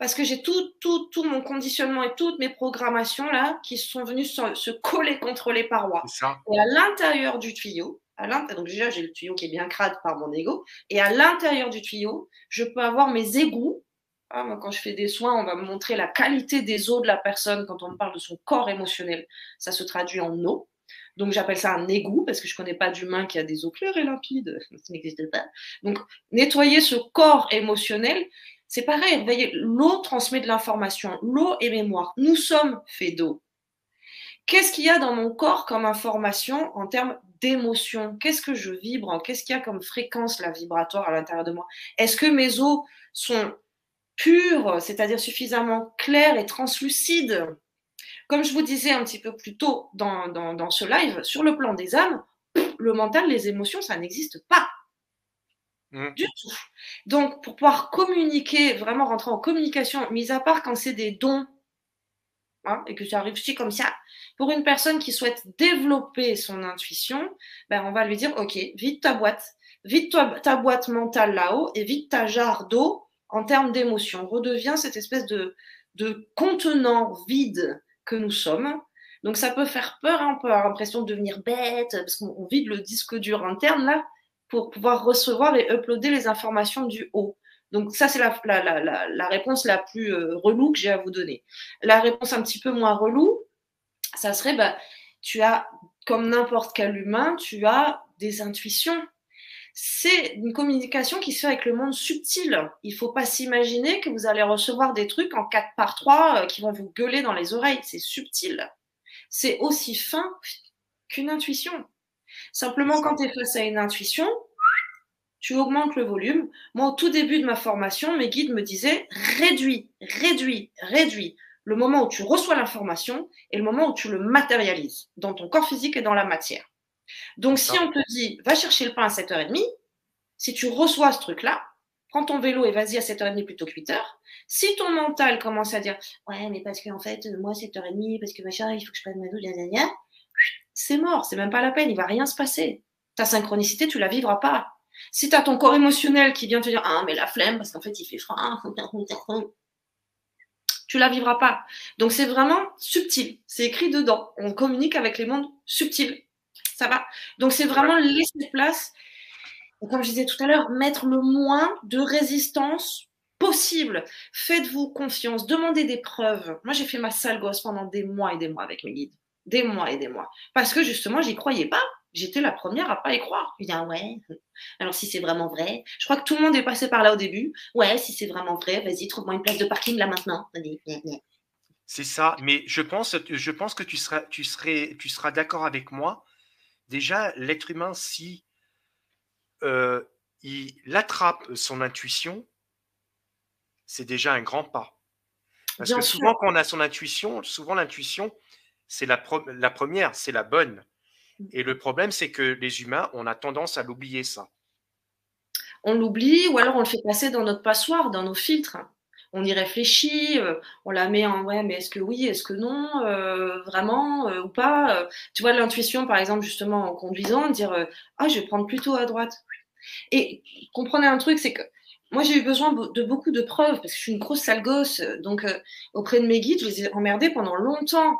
Parce que j'ai tout, tout, tout mon conditionnement et toutes mes programmations là qui sont venues se, coller contre les parois. Et à l'intérieur du tuyau, à donc déjà j'ai le tuyau qui est bien crade par mon ego, et à l'intérieur du tuyau, je peux avoir mes égouts ah, quand je fais des soins, on va me montrer la qualité des os de la personne quand on me parle de son corps émotionnel. Ça se traduit en eau. Donc j'appelle ça un égout parce que je ne connais pas d'humain qui a des eaux claires et limpides. Ça n'existe pas. Donc nettoyer ce corps émotionnel, c'est pareil. Vous voyez, l'eau transmet de l'information. L'eau est mémoire. Nous sommes faits d'eau. Qu'est-ce qu'il y a dans mon corps comme information en termes d'émotion? Qu'est-ce que je vibre Qu'est-ce qu'il y a comme fréquence la vibratoire à l'intérieur de moi? Est-ce que mes os sont pure, c'est-à-dire suffisamment clair et translucide. Comme je vous disais un petit peu plus tôt dans, ce live, sur le plan des âmes, le mental, les émotions, ça n'existe pas. Mmh. Du tout. Donc, pour pouvoir communiquer, vraiment rentrer en communication, mis à part quand c'est des dons, hein, et que ça arrive aussi comme ça, pour une personne qui souhaite développer son intuition, ben, on va lui dire, OK, vide ta boîte, vide ta, ta boîte mentale là-haut et vide ta jarre d'eau en termes d'émotion, redevient cette espèce de, de contenant vide que nous sommes. Donc ça peut faire peur, hein, on peut avoir l'impression de devenir bête, parce qu'on vide le disque dur interne là. Pour pouvoir recevoir et uploader les informations du haut. Donc ça, c'est la, la, réponse la plus euh, relou que j'ai à vous donner. La réponse un petit peu moins relou, ça serait, bah, tu as, comme n'importe quel humain, tu as des intuitions. C'est une communication qui se fait avec le monde subtil. Il ne faut pas s'imaginer que vous allez recevoir des trucs en 4 par 3 euh, qui vont vous gueuler dans les oreilles. C'est subtil. C'est aussi fin qu'une intuition. Simplement, quand tu es face à une intuition, tu augmentes le volume. Moi, au tout début de ma formation, mes guides me disaient réduis, réduis, réduis le moment où tu reçois l'information et le moment où tu le matérialises dans ton corps physique et dans la matière. Donc, si on te dit va chercher le pain à 7h30, si tu reçois ce truc-là, prends ton vélo et vas-y à 7h30 plutôt que 8h. Si ton mental commence à dire ouais, mais parce qu'en fait, moi, 7h30, parce que machin, il faut que je prenne ma douche, c'est mort, c'est même pas la peine, il va rien se passer. Ta synchronicité, tu la vivras pas. Si tu as ton corps émotionnel qui vient te dire Ah, mais la flemme, parce qu'en fait, il fait froid, tu la vivras pas. Donc, c'est vraiment subtil. C'est écrit dedans. On communique avec les mondes subtils. Ça va Donc, c'est vraiment laisser place. comme je disais tout à l'heure, mettre le moins de résistance possible. Faites-vous confiance. Demandez des preuves. Moi, j'ai fait ma sale gosse pendant des mois et des mois avec mes guides. Des mois et des mois. Parce que justement, j'y croyais pas. J'étais la première à pas y croire. Je dis, ah ouais, alors si c'est vraiment vrai, je crois que tout le monde est passé par là au début. Ouais, si c'est vraiment vrai, vas-y, trouve-moi une place de parking là maintenant. C'est ça, mais je pense, je pense que tu seras, tu serais, tu seras d'accord avec moi. Déjà, l'être humain, si euh, il attrape son intuition, c'est déjà un grand pas. Parce que souvent, quand on a son intuition, souvent l'intuition, c'est la, la première, c'est la bonne. Et le problème, c'est que les humains, on a tendance à l'oublier, ça. On l'oublie ou alors on le fait passer dans notre passoire, dans nos filtres. On y réfléchit, euh, on la met en ouais, mais est-ce que oui, est-ce que non, euh, vraiment euh, ou pas. tu vois, l'intuition, par exemple, justement en conduisant, dire ah, je vais prendre plutôt à droite. Et comprenez un truc, c'est que moi, j'ai eu besoin de beaucoup de preuves parce que je suis une grosse sale gosse. Donc, auprès de mes guides, je les ai emmerdés pendant longtemps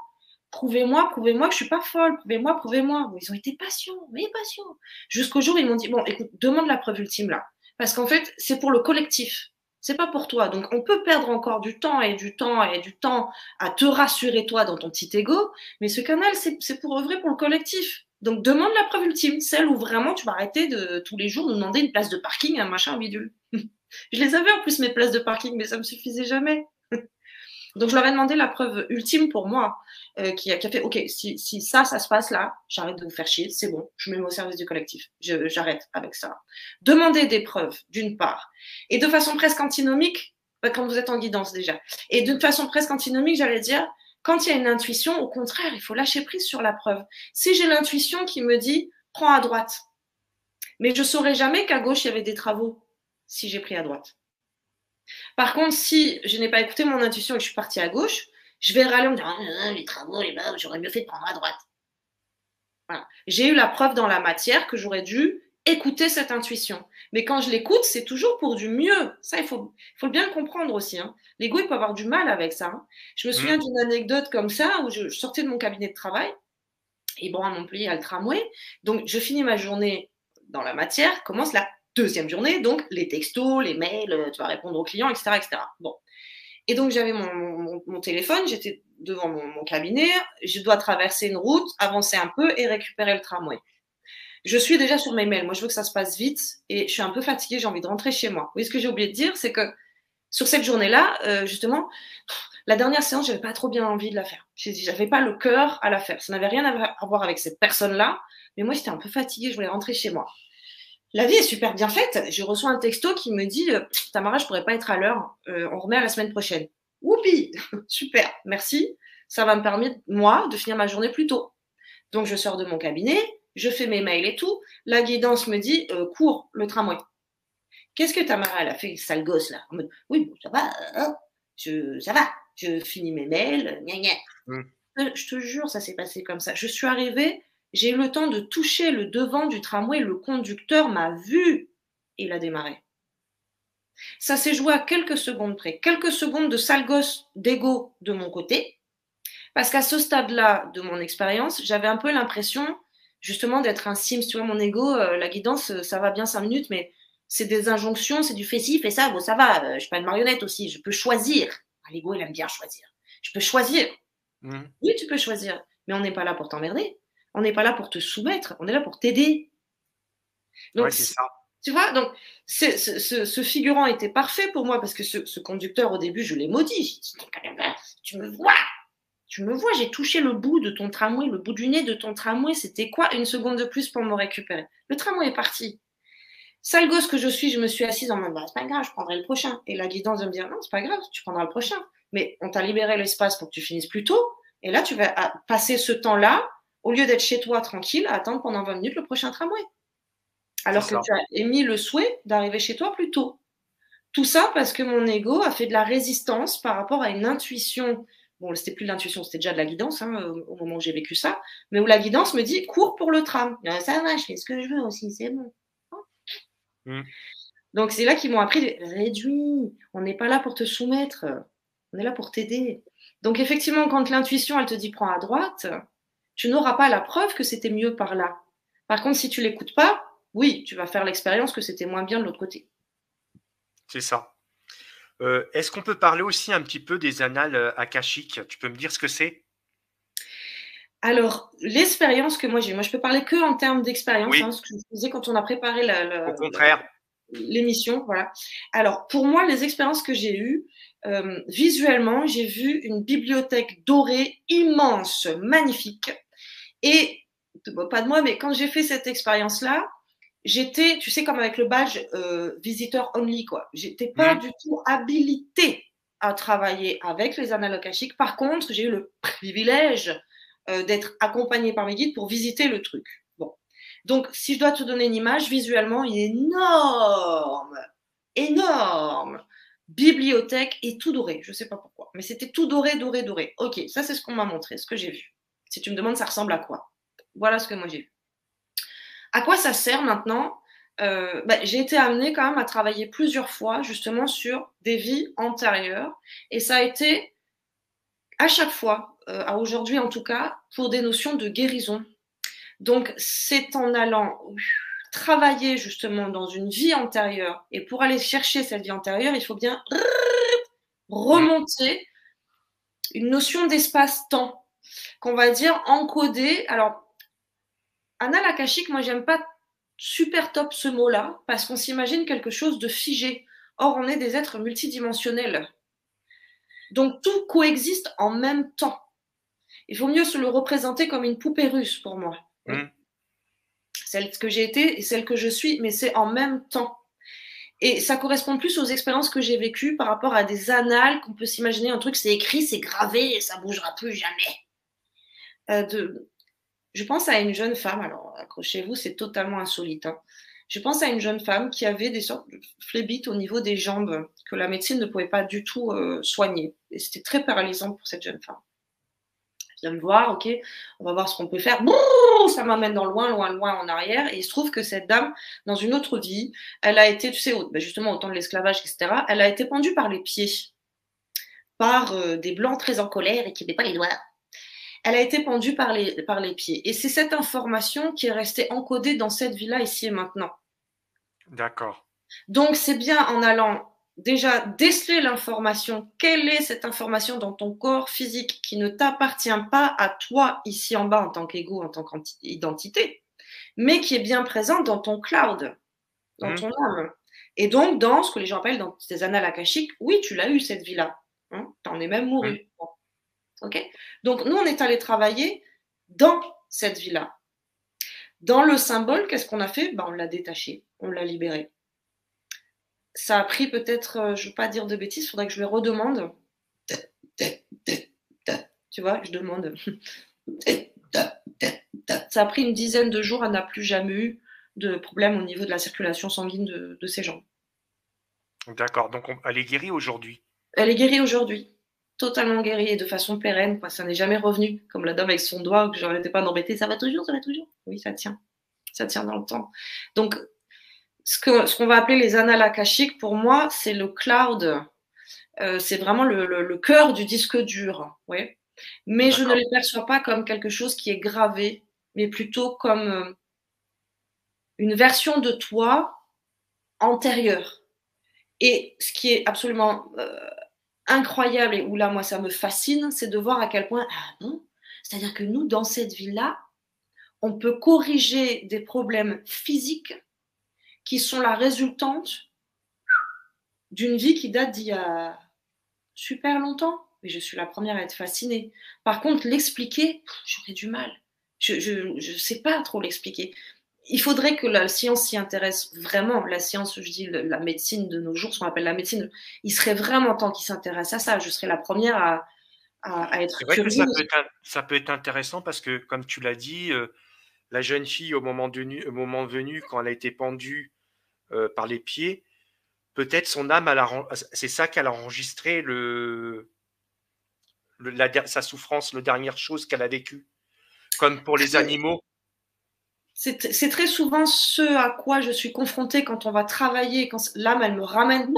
prouvez-moi, prouvez-moi que je suis pas folle, prouvez-moi, prouvez-moi. Ils ont été patients, mais patients. Jusqu'au jour, ils m'ont dit, bon, écoute, demande la preuve ultime là. Parce qu'en fait, c'est pour le collectif. C'est pas pour toi. Donc, on peut perdre encore du temps et du temps et du temps à te rassurer toi dans ton petit ego. Mais ce canal, c'est pour œuvrer pour le collectif. Donc, demande la preuve ultime. Celle où vraiment tu vas arrêter de tous les jours nous demander une place de parking, un machin, bidule. je les avais en plus, mes places de parking, mais ça me suffisait jamais. Donc, je leur ai demandé la preuve ultime pour moi, euh, qui, a, fait, OK, si, si, ça, ça se passe là, j'arrête de vous faire chier, c'est bon, je me mets au service du collectif. J'arrête avec ça. Demandez des preuves, d'une part. Et de façon presque antinomique, bah, quand vous êtes en guidance déjà. Et d'une façon presque antinomique, j'allais dire, quand il y a une intuition, au contraire, il faut lâcher prise sur la preuve. Si j'ai l'intuition qui me dit, prends à droite, mais je saurais jamais qu'à gauche, il y avait des travaux si j'ai pris à droite. Par contre, si je n'ai pas écouté mon intuition et que je suis partie à gauche, je vais râler en me disant ah, les travaux, les j'aurais mieux fait de prendre à droite. J'ai eu la preuve dans la matière que j'aurais dû écouter cette intuition. Mais quand je l'écoute, c'est toujours pour du mieux. Ça, il faut, faut bien le comprendre aussi. Hein. L'ego, il peut avoir du mal avec ça. Hein. Je me souviens mmh. d'une anecdote comme ça où je, sortais de mon cabinet de travail. Et bon, à Montpellier, à le tramway. Donc, je finis ma journée dans la matière, commence la deuxième journée, donc les textos, les mails, euh, tu vas répondre aux clients, etc. etc. Bon. Et donc j'avais mon, téléphone, j'étais devant mon, cabinet, je dois traverser une route, avancer un peu et récupérer le tramway. Je suis déjà sur mes mails, moi je veux que ça se passe vite et je suis un peu fatiguée, j'ai envie de rentrer chez moi. Voyez ce que j'ai oublié de dire, c'est que sur cette journée-là, euh, justement, la dernière séance, j'avais pas trop bien envie de la faire. J'avais pas le cœur à la faire. Ça n'avait rien à voir avec cette personne-là, mais moi j'étais un peu fatiguée, je voulais rentrer chez moi. La vie est super bien faite. Je reçois un texto qui me dit euh, Tamara, je pourrais pas être à l'heure. Euh, on remet à la semaine prochaine. Whoopi Super, merci. Ça va me permettre, moi, de finir ma journée plus tôt. Donc, je sors de mon cabinet, je fais mes mails et tout. La guidance me dit euh, Cours le tramway. Qu'est-ce que Tamara, elle a fait, sale gosse, là? Oui, ça va, hein? je, ça va. Je finis mes mails, gna, gna. Mmh. Je te jure, ça s'est passé comme ça. Je suis arrivée j'ai eu le temps de toucher le devant du tramway, le conducteur m'a vu et il a démarré. Ça s'est joué à quelques secondes près, quelques secondes de sale gosse d'ego de mon côté, parce qu'à ce stade-là de mon expérience, j'avais un peu l'impression justement d'être un sim. Tu vois, mon ego, euh, la guidance, ça va bien cinq minutes, mais c'est des injonctions, c'est du ci, fais ça. Bon, ça va, je suis pas une marionnette aussi, je peux choisir. Ah, l'ego, il aime bien choisir. Je peux choisir. Mmh. Oui, tu peux choisir, mais on n'est pas là pour t'emmerder. On n'est pas là pour te soumettre, on est là pour t'aider. Donc, c'est ça. Tu vois, donc ce, figurant était parfait pour moi parce que ce, conducteur, au début, je l'ai maudit. Tu me vois, tu me vois, j'ai touché le bout de ton tramway, le bout du nez de ton tramway. C'était quoi une seconde de plus pour me récupérer? Le tramway est parti. Sale gosse que je suis, je me suis assise en mode, bah, c'est pas grave, je prendrai le prochain. Et la guidance de me dire, non, c'est pas grave, tu prendras le prochain. Mais on t'a libéré l'espace pour que tu finisses plus tôt. Et là, tu vas passer ce temps-là, au lieu d'être chez toi tranquille, à attendre pendant 20 minutes le prochain tramway alors que tu as émis le souhait d'arriver chez toi plus tôt. Tout ça parce que mon ego a fait de la résistance par rapport à une intuition. Bon, c'était plus l'intuition, c'était déjà de la guidance hein, au moment où j'ai vécu ça, mais où la guidance me dit cours pour le tram. Ça va, je fais ce que je veux aussi, c'est bon. Mmh. Donc c'est là qu'ils m'ont appris réduit. On n'est pas là pour te soumettre, on est là pour t'aider. Donc effectivement, quand l'intuition elle te dit prends à droite, tu n'auras pas la preuve que c'était mieux par là. Par contre, si tu l'écoutes pas, oui, tu vas faire l'expérience que c'était moins bien de l'autre côté. C'est ça. Euh, est-ce qu'on peut parler aussi un petit peu des annales euh, akashiques? Tu peux me dire ce que c'est? Alors, l'expérience que moi j'ai, moi je peux parler que en termes d'expérience, hein, ce que je faisais quand on a préparé la, l'émission. Voilà. Alors, pour moi, les expériences que j'ai eues, euh, visuellement, j'ai vu une bibliothèque dorée immense, magnifique. Et, pas de moi, mais quand j'ai fait cette expérience-là, j'étais, tu sais, comme avec le badge euh, visiteur only, quoi. J'étais pas du tout habilitée à travailler avec les analogues Par contre, j'ai eu le privilège euh, d'être accompagnée par mes guides pour visiter le truc. Bon. Donc, si je dois te donner une image, visuellement, il est énorme, énorme. Bibliothèque et tout doré. Je sais pas pourquoi, mais c'était tout doré, doré, doré. Ok, ça c'est ce qu'on m'a montré, ce que j'ai vu. Si tu me demandes, ça ressemble à quoi? Voilà ce que moi j'ai vu. À quoi ça sert maintenant? Euh, bah, J'ai été amenée quand même à travailler plusieurs fois justement sur des vies antérieures. Et ça a été à chaque fois, euh, à aujourd'hui en tout cas, pour des notions de guérison. Donc c'est en allant travailler justement dans une vie antérieure. Et pour aller chercher cette vie antérieure, il faut bien remonter une notion d'espace-temps qu'on va dire encoder. Alors Anal akashique, moi, j'aime pas super top ce mot-là, parce qu'on s'imagine quelque chose de figé. Or, on est des êtres multidimensionnels. Donc, tout coexiste en même temps. Il faut mieux se le représenter comme une poupée russe pour moi. Mmh. Celle que j'ai été et celle que je suis, mais c'est en même temps. Et ça correspond plus aux expériences que j'ai vécues par rapport à des annales qu'on peut s'imaginer. Un truc, c'est écrit, c'est gravé et ça bougera plus jamais. Euh, je pense à une jeune femme, alors accrochez-vous, c'est totalement insolite. Hein. Je pense à une jeune femme qui avait des sortes de phlébites au niveau des jambes que la médecine ne pouvait pas du tout euh, soigner. Et c'était très paralysant pour cette jeune femme. Elle vient me voir, ok, on va voir ce qu'on peut faire. ça m'amène dans loin, loin, loin en arrière. Et il se trouve que cette dame, dans une autre vie, elle a été, tu sais, ben justement au temps de l'esclavage, etc., elle a été pendue par les pieds par euh, des blancs très en colère et qui n'avaient pas les doigts elle a été pendue par les, par les pieds. Et c'est cette information qui est restée encodée dans cette vie-là, ici et maintenant. D'accord. Donc, c'est bien en allant déjà déceler l'information. Quelle est cette information dans ton corps physique qui ne t'appartient pas à toi ici en bas en tant qu'ego, en tant qu'identité, mais qui est bien présente dans ton cloud, dans mmh. ton âme? Et donc, dans ce que les gens appellent dans tes annales akashiques, oui, tu l'as eu cette vie-là. Hein, tu en es même mouru. Mmh. Donc, nous, on est allé travailler dans cette vie-là. Dans le symbole, qu'est-ce qu'on a fait? Ben, On l'a détaché, on l'a libéré. Ça a pris peut-être, euh, je ne veux pas dire de bêtises, il faudrait que je le redemande. Tu vois, je demande. Ça a pris une dizaine de jours, elle n'a plus jamais eu de problème au niveau de la circulation sanguine de, de ses jambes. D'accord, donc elle est guérie aujourd'hui Elle est guérie aujourd'hui totalement guéri et de façon pérenne. Quoi. Ça n'est jamais revenu, comme la dame avec son doigt, que je n'arrêtais pas d'embêter. Ça va toujours, ça va toujours. Oui, ça tient. Ça tient dans le temps. Donc, ce qu'on ce qu'on va appeler les annales akashiques, pour moi, c'est le cloud. Euh, c'est vraiment le, le, cœur du disque dur. Ouais. Mais je ne les perçois pas comme quelque chose qui est gravé mais plutôt comme euh, une version de toi antérieure. Et ce qui est absolument euh, incroyable et où là, moi, ça me fascine, c'est de voir à quel point, ah bon, c'est-à-dire que nous, dans cette vie-là, on peut corriger des problèmes physiques qui sont la résultante d'une vie qui date d'il y a super longtemps. Mais je suis la première à être fascinée. Par contre, l'expliquer, j'aurais du mal. Je ne sais pas trop l'expliquer. Il faudrait que la science s'y intéresse vraiment. La science, je dis la médecine de nos jours, ce qu'on appelle la médecine, il serait vraiment temps qu'il s'intéresse à ça. Je serais la première à, à, être vrai ça peut être, ça peut être, intéressant parce que, comme tu l'as dit, euh, la jeune fille, au moment, au moment venu, quand elle a été pendue euh, par les pieds, peut-être son âme, c'est ça qu'elle a enregistré le, sa souffrance, la dernière chose qu'elle a vécue. Comme pour les animaux. C'est très souvent ce à quoi je suis confrontée quand on va travailler, quand l'âme, elle me ramène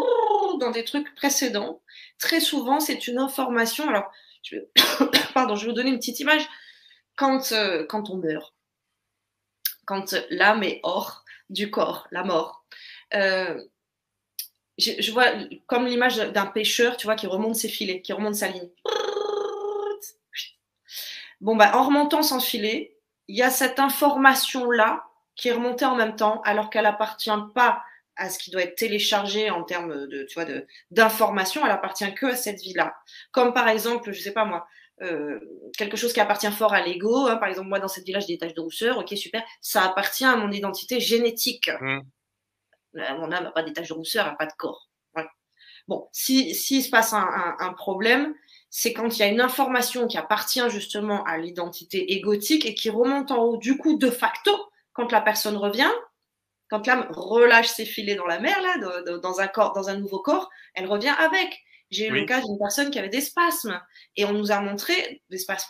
dans des trucs précédents. Très souvent, c'est une information. Alors, je vais, pardon, je vais vous donner une petite image. Quand, euh, quand on meurt, quand l'âme est hors du corps, la mort, euh, je, vois comme l'image d'un pêcheur, tu vois, qui remonte ses filets, qui remonte sa ligne. Bon, bah, en remontant son filet, il y a cette information-là qui est remontée en même temps, alors qu'elle appartient pas à ce qui doit être téléchargé en termes de, tu vois, d'information, elle appartient que à cette vie-là. Comme par exemple, je sais pas moi, euh, quelque chose qui appartient fort à l'ego. Hein, par exemple, moi, dans cette vie-là, j'ai des taches de rousseur. Ok, super. Ça appartient à mon identité génétique. Mmh. Euh, mon âme n'a pas des taches de rousseur, elle n'a pas de corps. Bon, si, si se passe un, un, problème, c'est quand il y a une information qui appartient justement à l'identité égotique et qui remonte en haut. Du coup, de facto, quand la personne revient, quand l'âme relâche ses filets dans la mer, là, dans un corps, dans un nouveau corps, elle revient avec. J'ai eu le cas d'une personne qui avait des spasmes et on nous a montré des spasmes.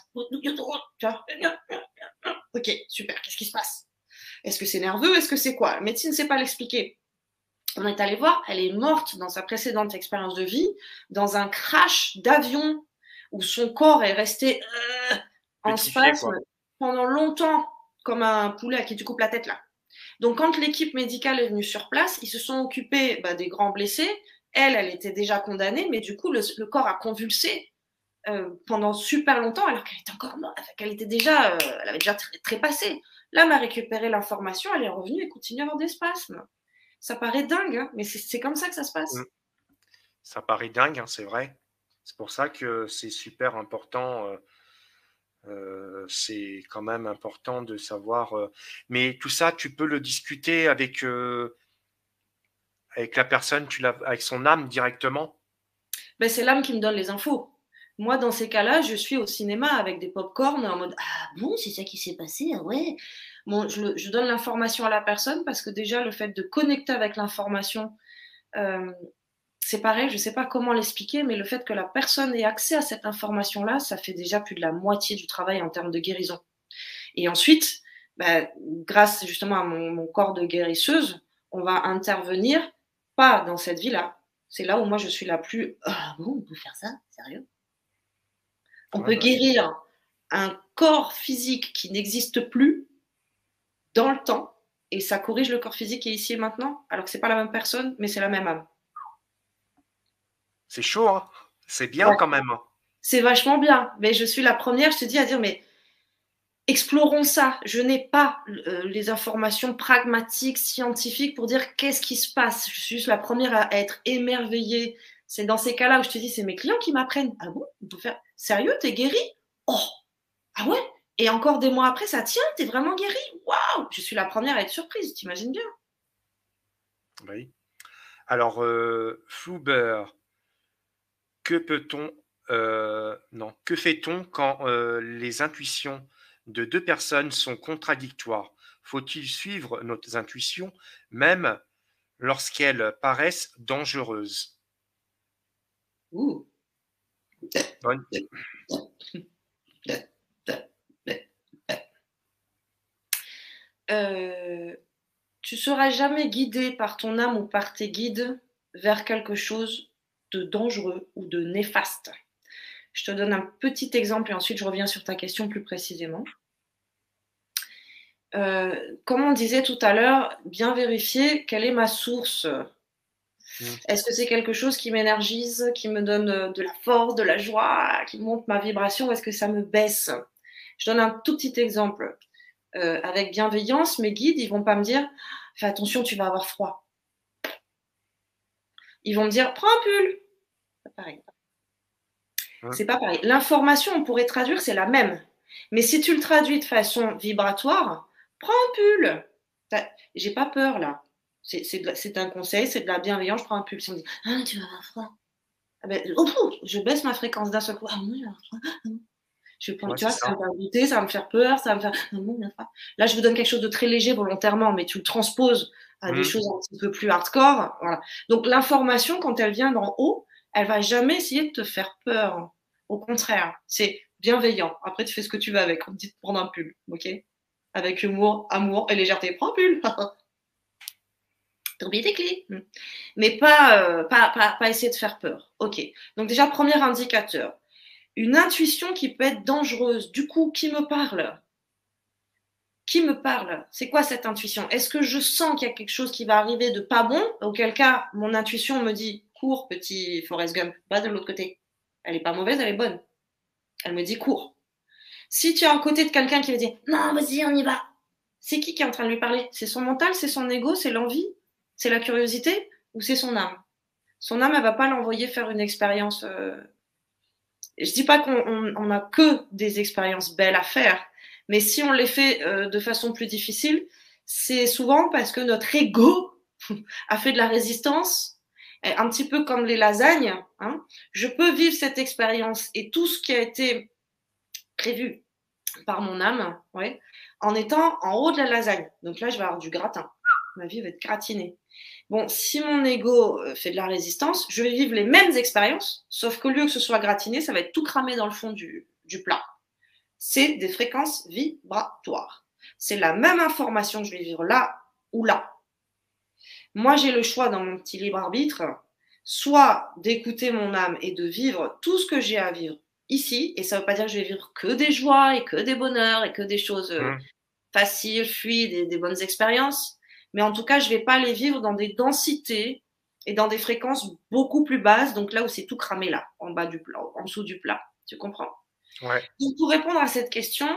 Ok, super, qu'est-ce qui se passe? Est-ce que c'est nerveux? Est-ce que c'est quoi? La médecine ne sait pas l'expliquer on est allé voir, elle est morte dans sa précédente expérience de vie, dans un crash d'avion où son corps est resté euh, en spasme pendant longtemps, comme un poulet à qui tu coupes la tête là. Donc quand l'équipe médicale est venue sur place, ils se sont occupés bah, des grands blessés. Elle, elle était déjà condamnée, mais du coup le, corps a convulsé euh, pendant super longtemps alors qu'elle était encore morte, qu'elle était déjà, euh, elle avait déjà trépassé. L'âme a récupéré l'information, elle est revenue et continue à avoir des spasmes. Ça paraît dingue, hein, mais c'est comme ça que ça se passe. Mmh. Ça paraît dingue, hein, c'est vrai. C'est pour ça que c'est super important. Euh, euh, c'est quand même important de savoir. Euh, mais tout ça, tu peux le discuter avec, la personne, tu avec son âme directement. Ben, c'est l'âme qui me donne les infos. Moi, dans ces cas-là, je suis au cinéma avec des pop-corn en mode Ah bon, c'est ça qui s'est passé, ah ouais. Je, donne l'information à la personne parce que déjà, le fait de connecter avec l'information, c'est pareil, je ne sais pas comment l'expliquer, mais le fait que la personne ait accès à cette information-là, ça fait déjà plus de la moitié du travail en termes de guérison. Et ensuite, bah, grâce justement à mon, corps de guérisseuse, on va intervenir pas dans cette vie-là. C'est là où moi je suis la plus. Ah bon, on peut faire ça Sérieux? On peut bah guérir un corps physique qui n'existe plus dans le temps et ça corrige le corps physique qui est ici et maintenant, alors que c'est pas la même personne, mais c'est la même âme. C'est chaud, hein c'est bien quand même. Hein. C'est vachement bien, mais je suis la première, je te dis, à dire, mais explorons ça. Je n'ai pas euh, les informations pragmatiques, scientifiques pour dire qu'est-ce qui se passe. Je suis juste la première à être émerveillée. C'est dans ces cas-là où je te dis, c'est mes clients qui m'apprennent. Ah bon? On peut faire Sérieux, t'es guéri Oh Ah ouais? Et encore des mois après, ça tient, t'es vraiment guéri. Waouh Je suis la première à être surprise, t'imagines bien? Oui. Alors, euh, Flouber, que peut-on. Euh, non, que fait-on quand euh, les intuitions de deux personnes sont contradictoires? Faut-il suivre nos intuitions, même lorsqu'elles paraissent dangereuses? Ouh. Bonne. Euh, tu seras jamais guidé par ton âme ou par tes guides vers quelque chose de dangereux ou de néfaste. Je te donne un petit exemple et ensuite je reviens sur ta question plus précisément. euh, comme on disait tout à l'heure, bien vérifier quelle est ma source. Est-ce que c'est quelque chose qui m'énergise, qui me donne euh, de la force, de la joie, qui monte ma vibration, ou est-ce que ça me baisse? Je donne un tout petit exemple. Euh, avec bienveillance, mes guides, ils vont pas me dire fais attention, tu vas avoir froid. Ils vont me dire prends un pull. C'est pareil. C'est pas pareil. L'information, on pourrait traduire, c'est la même. Mais si tu le traduis de façon vibratoire, prends un pull. J'ai pas peur là. C'est un conseil, c'est de la bienveillance. Je prends un pull. Si on me dit ah, tu vas avoir froid. Ah ben, oh, je baisse ma fréquence d'un seul coup. Ah, non, ah, je vais prendre, tu vois, ça. va me faire ça va me faire peur, ça va me faire. Là, je vous donne quelque chose de très léger volontairement, mais tu le transposes à des mmh. choses un petit peu plus hardcore. Voilà. Donc, l'information, quand elle vient d'en haut, elle va jamais essayer de te faire peur. Au contraire, c'est bienveillant. Après, tu fais ce que tu veux avec. On te dit de prendre un pull, ok? Avec humour, amour et légèreté. Prends un pull. T'as tes clés. Hmm. Mais pas, euh, pas, pas, pas essayer de faire peur. Ok. Donc déjà, premier indicateur une intuition qui peut être dangereuse. Du coup, qui me parle? Qui me parle? C'est quoi cette intuition? Est-ce que je sens qu'il y a quelque chose qui va arriver de pas bon? Auquel cas, mon intuition me dit cours, petit Forrest Gump, pas de l'autre côté. Elle est pas mauvaise, elle est bonne. Elle me dit cours. Si tu es à côté de quelqu'un qui va dire non, vas-y, on y va. C'est qui qui est en train de lui parler? C'est son mental, c'est son ego, c'est l'envie, c'est la curiosité ou c'est son âme? Son âme, elle va pas l'envoyer faire une expérience euh, je dis pas qu'on n'a que des expériences belles à faire, mais si on les fait euh, de façon plus difficile, c'est souvent parce que notre ego a fait de la résistance, un petit peu comme les lasagnes. Hein. Je peux vivre cette expérience et tout ce qui a été prévu par mon âme, en étant en haut de la lasagne. Donc là, je vais avoir du gratin. Ma vie va être gratinée. Bon, si mon ego euh, fait de la résistance, je vais vivre les mêmes expériences, sauf qu'au lieu que ce soit gratiné, ça va être tout cramé dans le fond du, plat. C'est des fréquences vibratoires. C'est la même information que je vais vivre là ou là. Moi, j'ai le choix dans mon petit libre arbitre, soit d'écouter mon âme et de vivre tout ce que j'ai à vivre ici, et ça ne veut pas dire que je vais vivre que des joies et que des bonheurs et que des choses euh, mmh. faciles, fluides et des bonnes expériences mais en tout cas, je ne vais pas les vivre dans des densités et dans des fréquences beaucoup plus basses, donc là où c'est tout cramé là, en bas du plat, en dessous du plat. Tu comprends? Ouais. Donc pour répondre à cette question,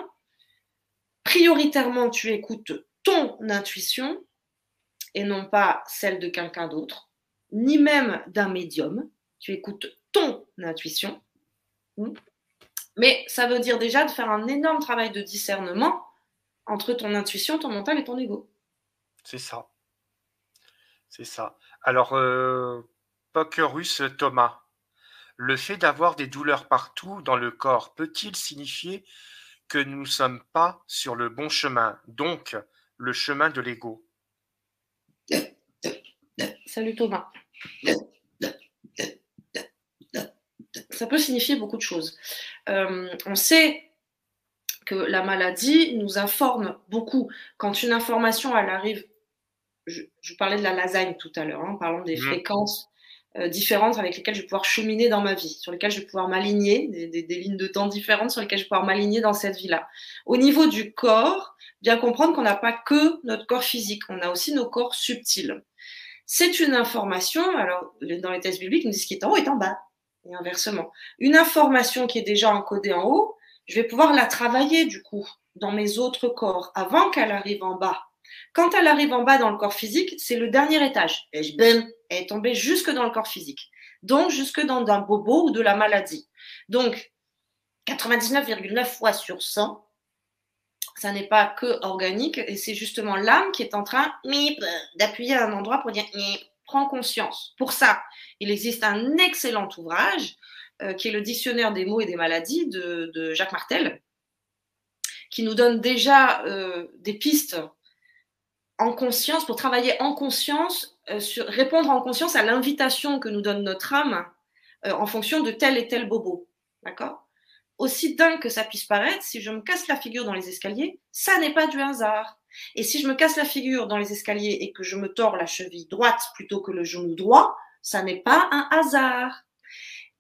prioritairement, tu écoutes ton intuition et non pas celle de quelqu'un d'autre, ni même d'un médium. Tu écoutes ton intuition. Hmm. Mais ça veut dire déjà de faire un énorme travail de discernement entre ton intuition, ton mental et ton ego. C'est ça. C'est ça. Alors, euh, Russe Thomas, le fait d'avoir des douleurs partout dans le corps peut-il signifier que nous ne sommes pas sur le bon chemin, donc le chemin de l'ego? Salut Thomas. Ça peut signifier beaucoup de choses. Euh, on sait que la maladie nous informe beaucoup. Quand une information elle arrive je, je, parlais de la lasagne tout à l'heure, hein, en parlant des mmh. fréquences différentes avec lesquelles je vais pouvoir cheminer dans ma vie, sur lesquelles je vais pouvoir m'aligner, des, des, lignes de temps différentes sur lesquelles je vais pouvoir m'aligner dans cette vie-là. Au niveau du corps, bien comprendre qu'on n'a pas que notre corps physique, on a aussi nos corps subtils. C'est une information, alors dans les tests bibliques, on dit ce qui est en haut est en bas, et inversement. Une information qui est déjà encodée en haut, je vais pouvoir la travailler du coup dans mes autres corps avant qu'elle arrive en bas quand elle arrive en bas dans le corps physique, c'est le dernier étage. Et elle est tombée jusque dans le corps physique. Donc, jusque dans un bobo ou de la maladie. Donc, 99,9 fois sur 100, ça n'est pas que organique et c'est justement l'âme qui est en train d'appuyer à un endroit pour dire prends conscience. Pour ça, il existe un excellent ouvrage euh, qui est le dictionnaire des mots et des maladies de, Jacques Martel, qui nous donne déjà euh, des pistes en conscience, pour travailler en conscience, euh, sur, répondre en conscience à l'invitation que nous donne notre âme euh, en fonction de tel et tel bobo. D'accord? Aussi dingue que ça puisse paraître, si je me casse la figure dans les escaliers, ça n'est pas du hasard. Et si je me casse la figure dans les escaliers et que je me tords la cheville droite plutôt que le genou droit, ça n'est pas un hasard.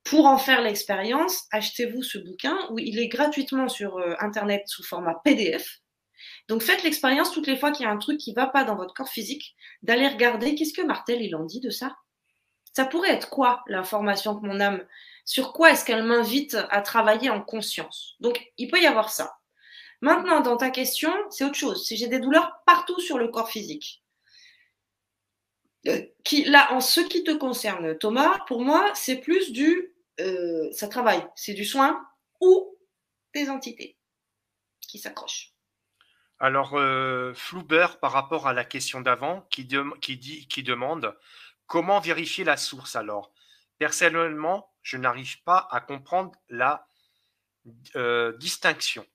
Pour en faire l'expérience, achetez-vous ce bouquin où il est gratuitement sur euh, Internet sous format PDF Donc faites l'expérience toutes les fois qu'il y a un truc qui ne va pas dans votre corps physique, d'aller regarder qu'est-ce que Martel il en dit de ça. Ça pourrait être quoi l'information que mon âme, sur quoi est-ce qu'elle m'invite à travailler en conscience? Donc il peut y avoir ça. Maintenant, dans ta question, c'est autre chose. Si j'ai des douleurs partout sur le corps physique, euh, qui, là, en ce qui te concerne, Thomas, pour moi, c'est plus du, euh, ça travaille, c'est du soin ou des entités qui s'accrochent. Alors, euh, par rapport à la question d'avant, qui, qui, dit, qui demande comment vérifier la source alors? Personnellement, je n'arrive pas à comprendre la euh, distinction.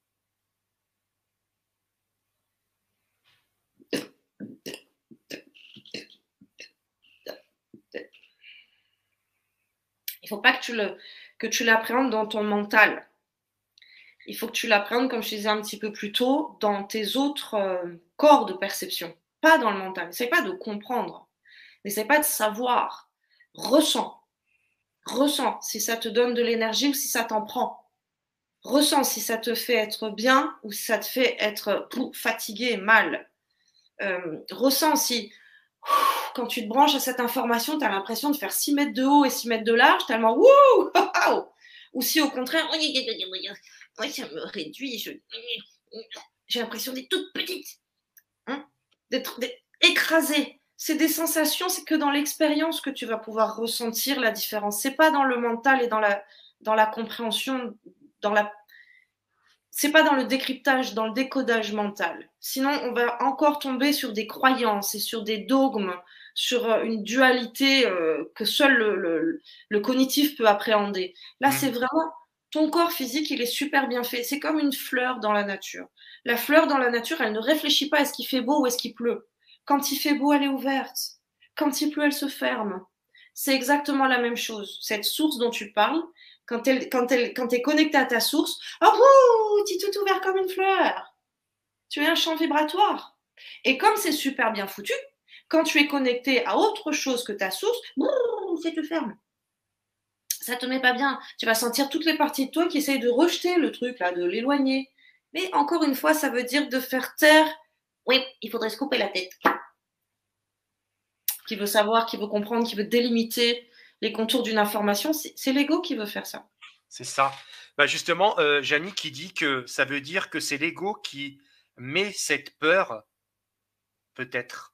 faut pas que tu le que tu l'appréhendes dans ton mental. Il faut que tu l'apprendes, comme je disais un petit peu plus tôt, dans tes autres euh, corps de perception, pas dans le mental. N'essaie pas de comprendre, n'essaie pas de savoir. Ressens. Ressens si ça te donne de l'énergie ou si ça t'en prend. Ressens si ça te fait être bien ou si ça te fait être fatigué, mal. Euh, ressens si quand tu te branches à cette information, tu as l'impression de faire 6 mètres de haut et 6 mètres de large, tellement Ou si au contraire, oui, ça me réduit, j'ai l'impression d'être toute petite, hein, d'être écrasée. C'est des sensations, c'est que dans l'expérience que tu vas pouvoir ressentir la différence. C'est pas dans le mental et dans la, dans la compréhension, dans la c'est pas dans le décryptage, dans le décodage mental. Sinon, on va encore tomber sur des croyances et sur des dogmes, sur euh, une dualité euh, que seul le, cognitif peut appréhender. Là, mmh. c'est vraiment ton corps physique, il est super bien fait. C'est comme une fleur dans la nature. La fleur dans la nature, elle ne réfléchit pas est-ce qu'il fait beau ou est-ce qu'il pleut. Quand il fait beau, elle est ouverte. Quand il pleut, elle se ferme. C'est exactement la même chose. Cette source dont tu parles, quand elle, quand elle, es connecté à ta source, oh, tu es tout ouvert comme une fleur. Tu es un champ vibratoire. Et comme c'est super bien foutu, quand tu es connecté à autre chose que ta source, c'est te ferme. Ça te met pas bien. Tu vas sentir toutes les parties de toi qui essayent de rejeter le truc là, de l'éloigner. Mais encore une fois, ça veut dire de faire taire. Oui, il faudrait se couper la tête. Qui veut savoir, qui veut comprendre, qui veut délimiter, les contours d'une information, c'est l'ego qui veut faire ça. C'est ça. Bah justement, euh, qui dit que ça veut dire que c'est l'ego qui met cette peur, peut-être.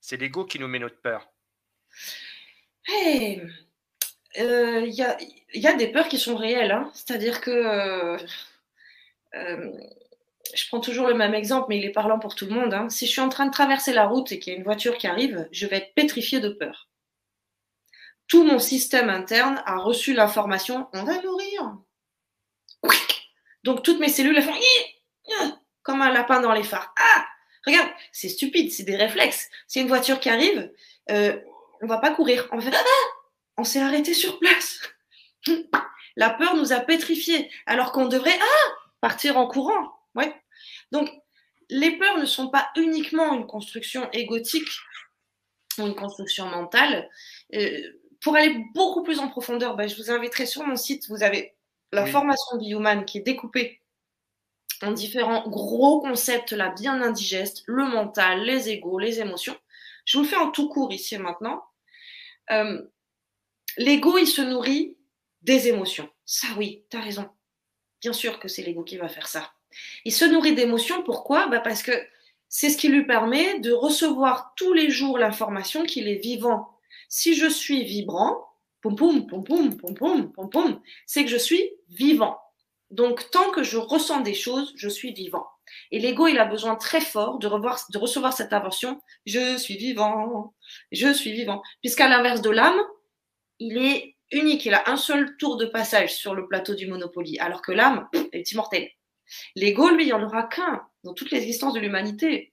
C'est l'ego qui nous met notre peur. Il euh, y, a, des peurs qui sont réelles. Hein. C'est-à-dire que, euh, euh, je prends toujours le même exemple, mais il est parlant pour tout le monde. Hein. Si je suis en train de traverser la route et qu'il y a une voiture qui arrive, je vais être pétrifié de peur tout mon système interne a reçu l'information on va mourir. Donc toutes mes cellules font comme un lapin dans les phares. Ah Regarde, c'est stupide, c'est des réflexes. C'est une voiture qui arrive, euh, on va pas courir. On va faire ah On s'est arrêté sur place. La peur nous a pétrifiés, alors qu'on devrait ah partir en courant. Ouais. Donc les peurs ne sont pas uniquement une construction égotique ou une construction mentale. Euh, pour aller beaucoup plus en profondeur, ben, je vous inviterai sur mon site, vous avez la formation Bioman qui est découpée en différents gros concepts là, bien indigestes, le mental, les égaux, les émotions. Je vous le fais en tout court ici et maintenant. Euh, l'ego, il se nourrit des émotions. Ça oui, tu as raison. Bien sûr que c'est l'ego qui va faire ça. Il se nourrit d'émotions, pourquoi? Bah Parce que c'est ce qui lui permet de recevoir tous les jours l'information qu'il est vivant si je suis vibrant, poum, poum poum, poum poum, poum poum, c'est que je suis vivant. Donc, tant que je ressens des choses, je suis vivant. Et l'ego, il a besoin très fort de, de recevoir cette invention. Je suis vivant, je suis vivant. Puisqu'à l'inverse de l'âme, il est unique. Il a un seul tour de passage sur le plateau du Monopoly, alors que l'âme est immortelle. L'ego, lui, il n'y en aura qu'un dans toute l'existence de l'humanité,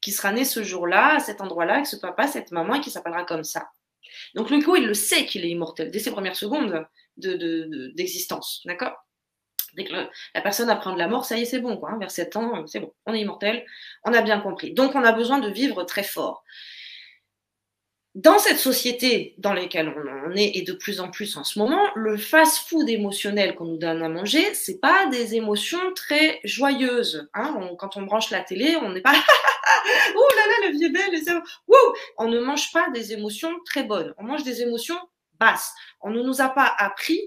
qui sera né ce jour-là, à cet endroit-là, avec ce papa, cette maman, qui s'appellera comme ça. Donc l'ego, il le sait qu'il est immortel dès ses premières secondes d'existence, de, d'accord? Dès que la personne apprend de la mort, ça y est, c'est bon, quoi. Hein, vers 7 ans, c'est bon, on est immortel, on a bien compris. Donc on a besoin de vivre très fort. Dans cette société dans laquelle on est et de plus en plus en ce moment, le fast-food émotionnel qu'on nous donne à manger, c'est pas des émotions très joyeuses. Hein. quand on branche la télé, on n'est pas oh là là le vieux bel, on ne mange pas des émotions très bonnes. On mange des émotions basses. On ne nous a pas appris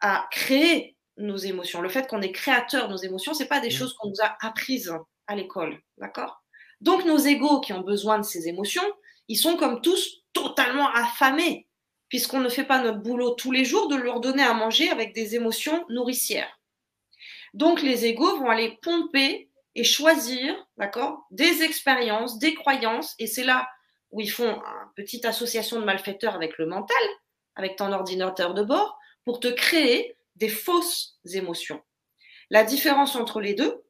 à créer nos émotions. Le fait qu'on est créateur de nos émotions, c'est pas des mmh. choses qu'on nous a apprises à l'école, d'accord? Donc nos égaux qui ont besoin de ces émotions, ils sont comme tous totalement affamés, puisqu'on ne fait pas notre boulot tous les jours de leur donner à manger avec des émotions nourricières. Donc les égaux vont aller pomper et choisir, d'accord, des expériences, des croyances, et c'est là où ils font une petite association de malfaiteurs avec le mental, avec ton ordinateur de bord, pour te créer des fausses émotions. La différence entre les deux,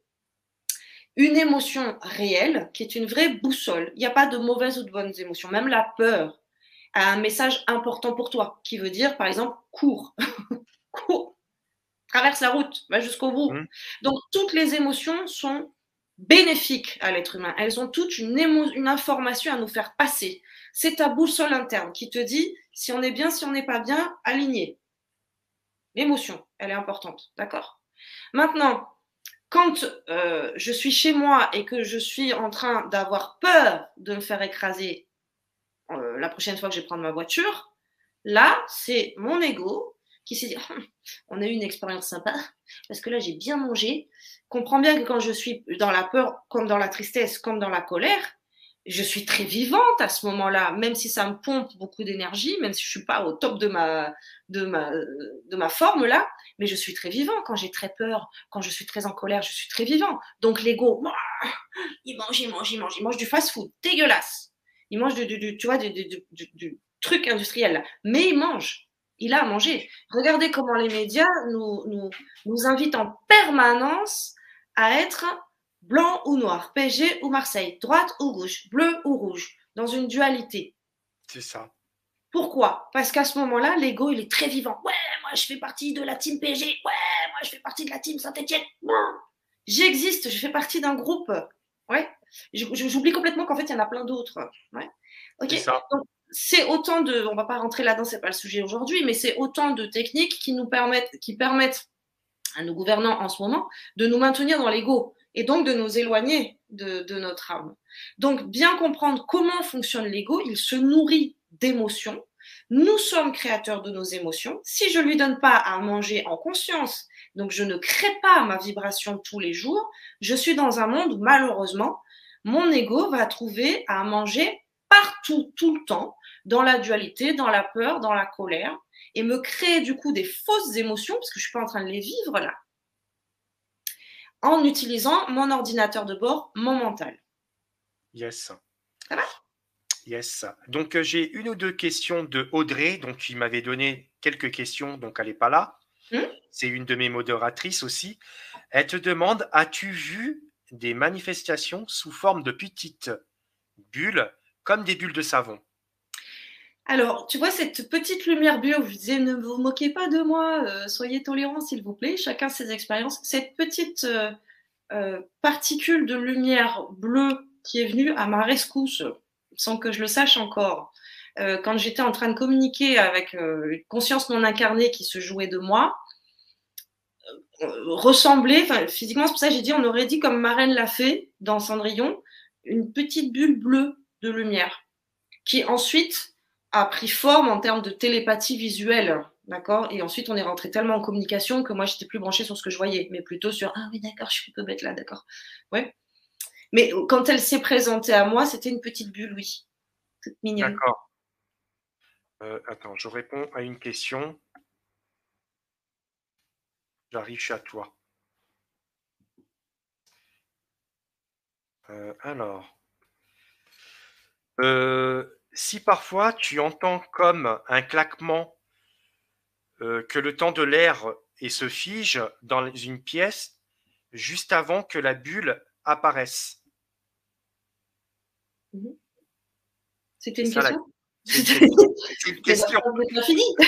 une émotion réelle qui est une vraie boussole. Il n'y a pas de mauvaises ou de bonnes émotions. Même la peur a un message important pour toi qui veut dire, par exemple, cours. cours. Traverse la route, va jusqu'au bout. Mmh. Donc, toutes les émotions sont bénéfiques à l'être humain. Elles ont toutes une, une information à nous faire passer. C'est ta boussole interne qui te dit si on est bien, si on n'est pas bien, aligné. L'émotion, elle est importante, d'accord? Maintenant, quand euh, je suis chez moi et que je suis en train d'avoir peur de me faire écraser euh, la prochaine fois que je vais prendre ma voiture, là, c'est mon ego qui s'est dit hum, on a eu une expérience sympa parce que là, j'ai bien mangé. Comprends bien que quand je suis dans la peur, comme dans la tristesse, comme dans la colère, je suis très vivante à ce moment-là, même si ça me pompe beaucoup d'énergie, même si je suis pas au top de ma, de ma, de ma forme là, mais je suis très vivant. Quand j'ai très peur, quand je suis très en colère, je suis très vivant. Donc l'ego, il mange, il mange, il mange, il mange du fast-food, dégueulasse. Il mange du, du, tu vois, du, du, truc industriel là. mais il mange. Il a à manger. Regardez comment les médias nous, nous, nous invitent en permanence à être blanc ou noir, PSG ou Marseille, droite ou gauche, bleu ou rouge, dans une dualité. C'est ça. Pourquoi? Parce qu'à ce moment-là, l'ego, il est très vivant. Ouais, moi, je fais partie de la team PSG. Ouais, moi, je fais partie de la team Saint-Etienne. J'existe, je fais partie d'un groupe. Ouais. J'oublie complètement qu'en fait, il y en a plein d'autres. Ouais. Ok. C'est autant de, on va pas rentrer là-dedans, c'est pas le sujet aujourd'hui, mais c'est autant de techniques qui nous permettent, qui permettent à nos gouvernants en ce moment de nous maintenir dans l'ego et donc de nous éloigner de, notre âme. Donc, bien comprendre comment fonctionne l'ego, il se nourrit d'émotions. Nous sommes créateurs de nos émotions. Si je ne lui donne pas à manger en conscience, donc je ne crée pas ma vibration tous les jours, je suis dans un monde où malheureusement, mon ego va trouver à manger partout, tout le temps, dans la dualité, dans la peur, dans la colère, et me créer du coup des fausses émotions, parce que je suis pas en train de les vivre là, en utilisant mon ordinateur de bord, mon mental. Yes. Ça va? Yes. Donc euh, j'ai une ou deux questions de Audrey, donc il m'avait donné quelques questions, donc elle n'est pas là. Hmm? C'est une de mes modératrices aussi. Elle te demande as-tu vu des manifestations sous forme de petites bulles, comme des bulles de savon? Alors, tu vois, cette petite lumière bleue, vous disiez, ne vous moquez pas de moi, euh, soyez tolérants, s'il vous plaît, chacun ses expériences. Cette petite euh, euh, particule de lumière bleue qui est venue à ma rescousse, sans que je le sache encore, quand j'étais en train de communiquer avec une conscience non incarnée qui se jouait de moi, ressemblait, physiquement, c'est pour ça que j'ai dit, on aurait dit comme Marraine l'a fait dans Cendrillon, une petite bulle bleue de lumière, qui ensuite a pris forme en termes de télépathie visuelle. D'accord? Et ensuite, on est rentré tellement en communication que moi, j'étais plus branchée sur ce que je voyais, mais plutôt sur Ah oui, d'accord, je suis un peu bête là, d'accord. Ouais. Mais quand elle s'est présentée à moi, c'était une petite bulle, oui. Toute mignonne. D'accord. Euh, attends, je réponds à une question. J'arrive chez toi. Euh, alors. Euh, si parfois tu entends comme un claquement euh, que le temps de l'air et se fige dans une pièce juste avant que la bulle apparaisse. Mhm. C'était une, question? C'est une question.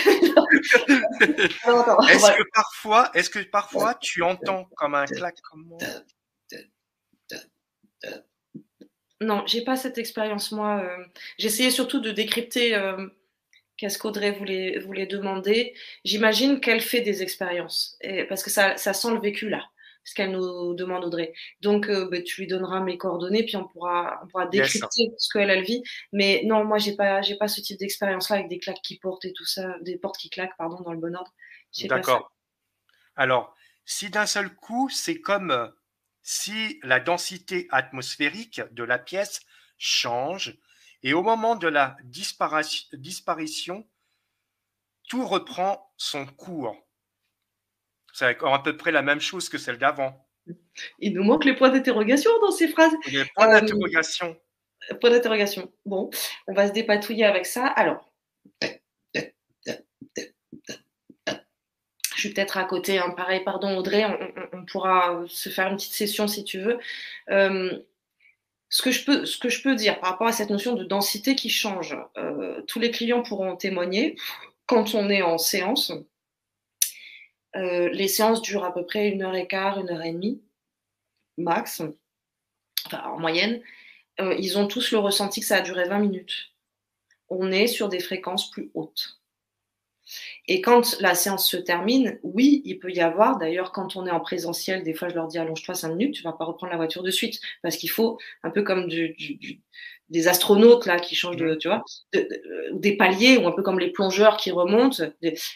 est-ce que parfois, est-ce que parfois tu entends comme un claquement? Non, j'ai pas cette expérience, moi. J'essayais surtout de décrypter qu'est-ce qu'Audrey voulait, voulait demander. J'imagine qu'elle fait des expériences, et, parce que ça, ça sent le vécu là ce qu'elle nous demande, Audrey. Donc, euh, bah, tu lui donneras mes coordonnées, puis on pourra, on pourra décrypter ce qu'elle elle vit. Mais non, moi, j'ai pas, j'ai pas ce type d'expérience-là avec des claques qui portent et tout ça, des portes qui claquent, pardon, dans le bon ordre. D'accord. Alors, si d'un seul coup, c'est comme euh, si la densité atmosphérique de la pièce change, et au moment de la disparition, tout reprend son cours. C'est à peu près la même chose que celle d'avant. Il nous manque les points d'interrogation dans ces phrases. Les points euh, d'interrogation. Points d'interrogation. Bon, on va se dépatouiller avec ça. Alors, je suis peut-être à côté. Hein. Pareil, pardon Audrey, on, pourra se faire une petite session si tu veux. Euh, ce, que je peux, ce que je peux dire par rapport à cette notion de densité qui change, euh, tous les clients pourront témoigner quand on est en séance euh, les séances durent à peu près une heure et quart, une heure et demie, max, enfin, en moyenne. Euh, ils ont tous le ressenti que ça a duré 20 minutes. On est sur des fréquences plus hautes. Et quand la séance se termine, oui, il peut y avoir, d'ailleurs, quand on est en présentiel, des fois je leur dis allonge-toi 5 minutes, tu vas pas reprendre la voiture de suite, parce qu'il faut, un peu comme des astronautes là qui changent de, tu vois, des paliers, ou un peu comme les plongeurs qui remontent.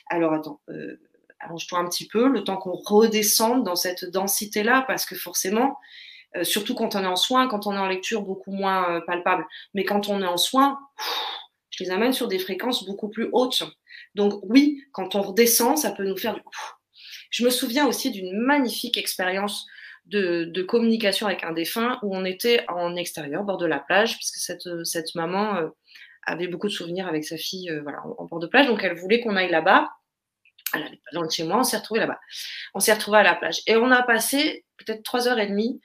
Alors attends, euh, allonge-toi un petit peu, le temps qu'on redescende dans cette densité-là, parce que forcément, euh, surtout quand on est en soins, quand on est en lecture, beaucoup moins euh, palpable. Mais quand on est en soins, je les amène sur des fréquences beaucoup plus hautes. Donc oui, quand on redescend, ça peut nous faire du... Je me souviens aussi d'une magnifique expérience de, communication avec un défunt où on était en extérieur, bord de la plage, puisque cette, cette maman euh, avait beaucoup de souvenirs avec sa fille voilà, en, bord de plage, donc elle voulait qu'on aille là-bas. Elle n'allait pas loin de chez moi, on s'est retrouvés là-bas. On s'est retrouvés à la plage. Et on a passé peut-être trois heures et demie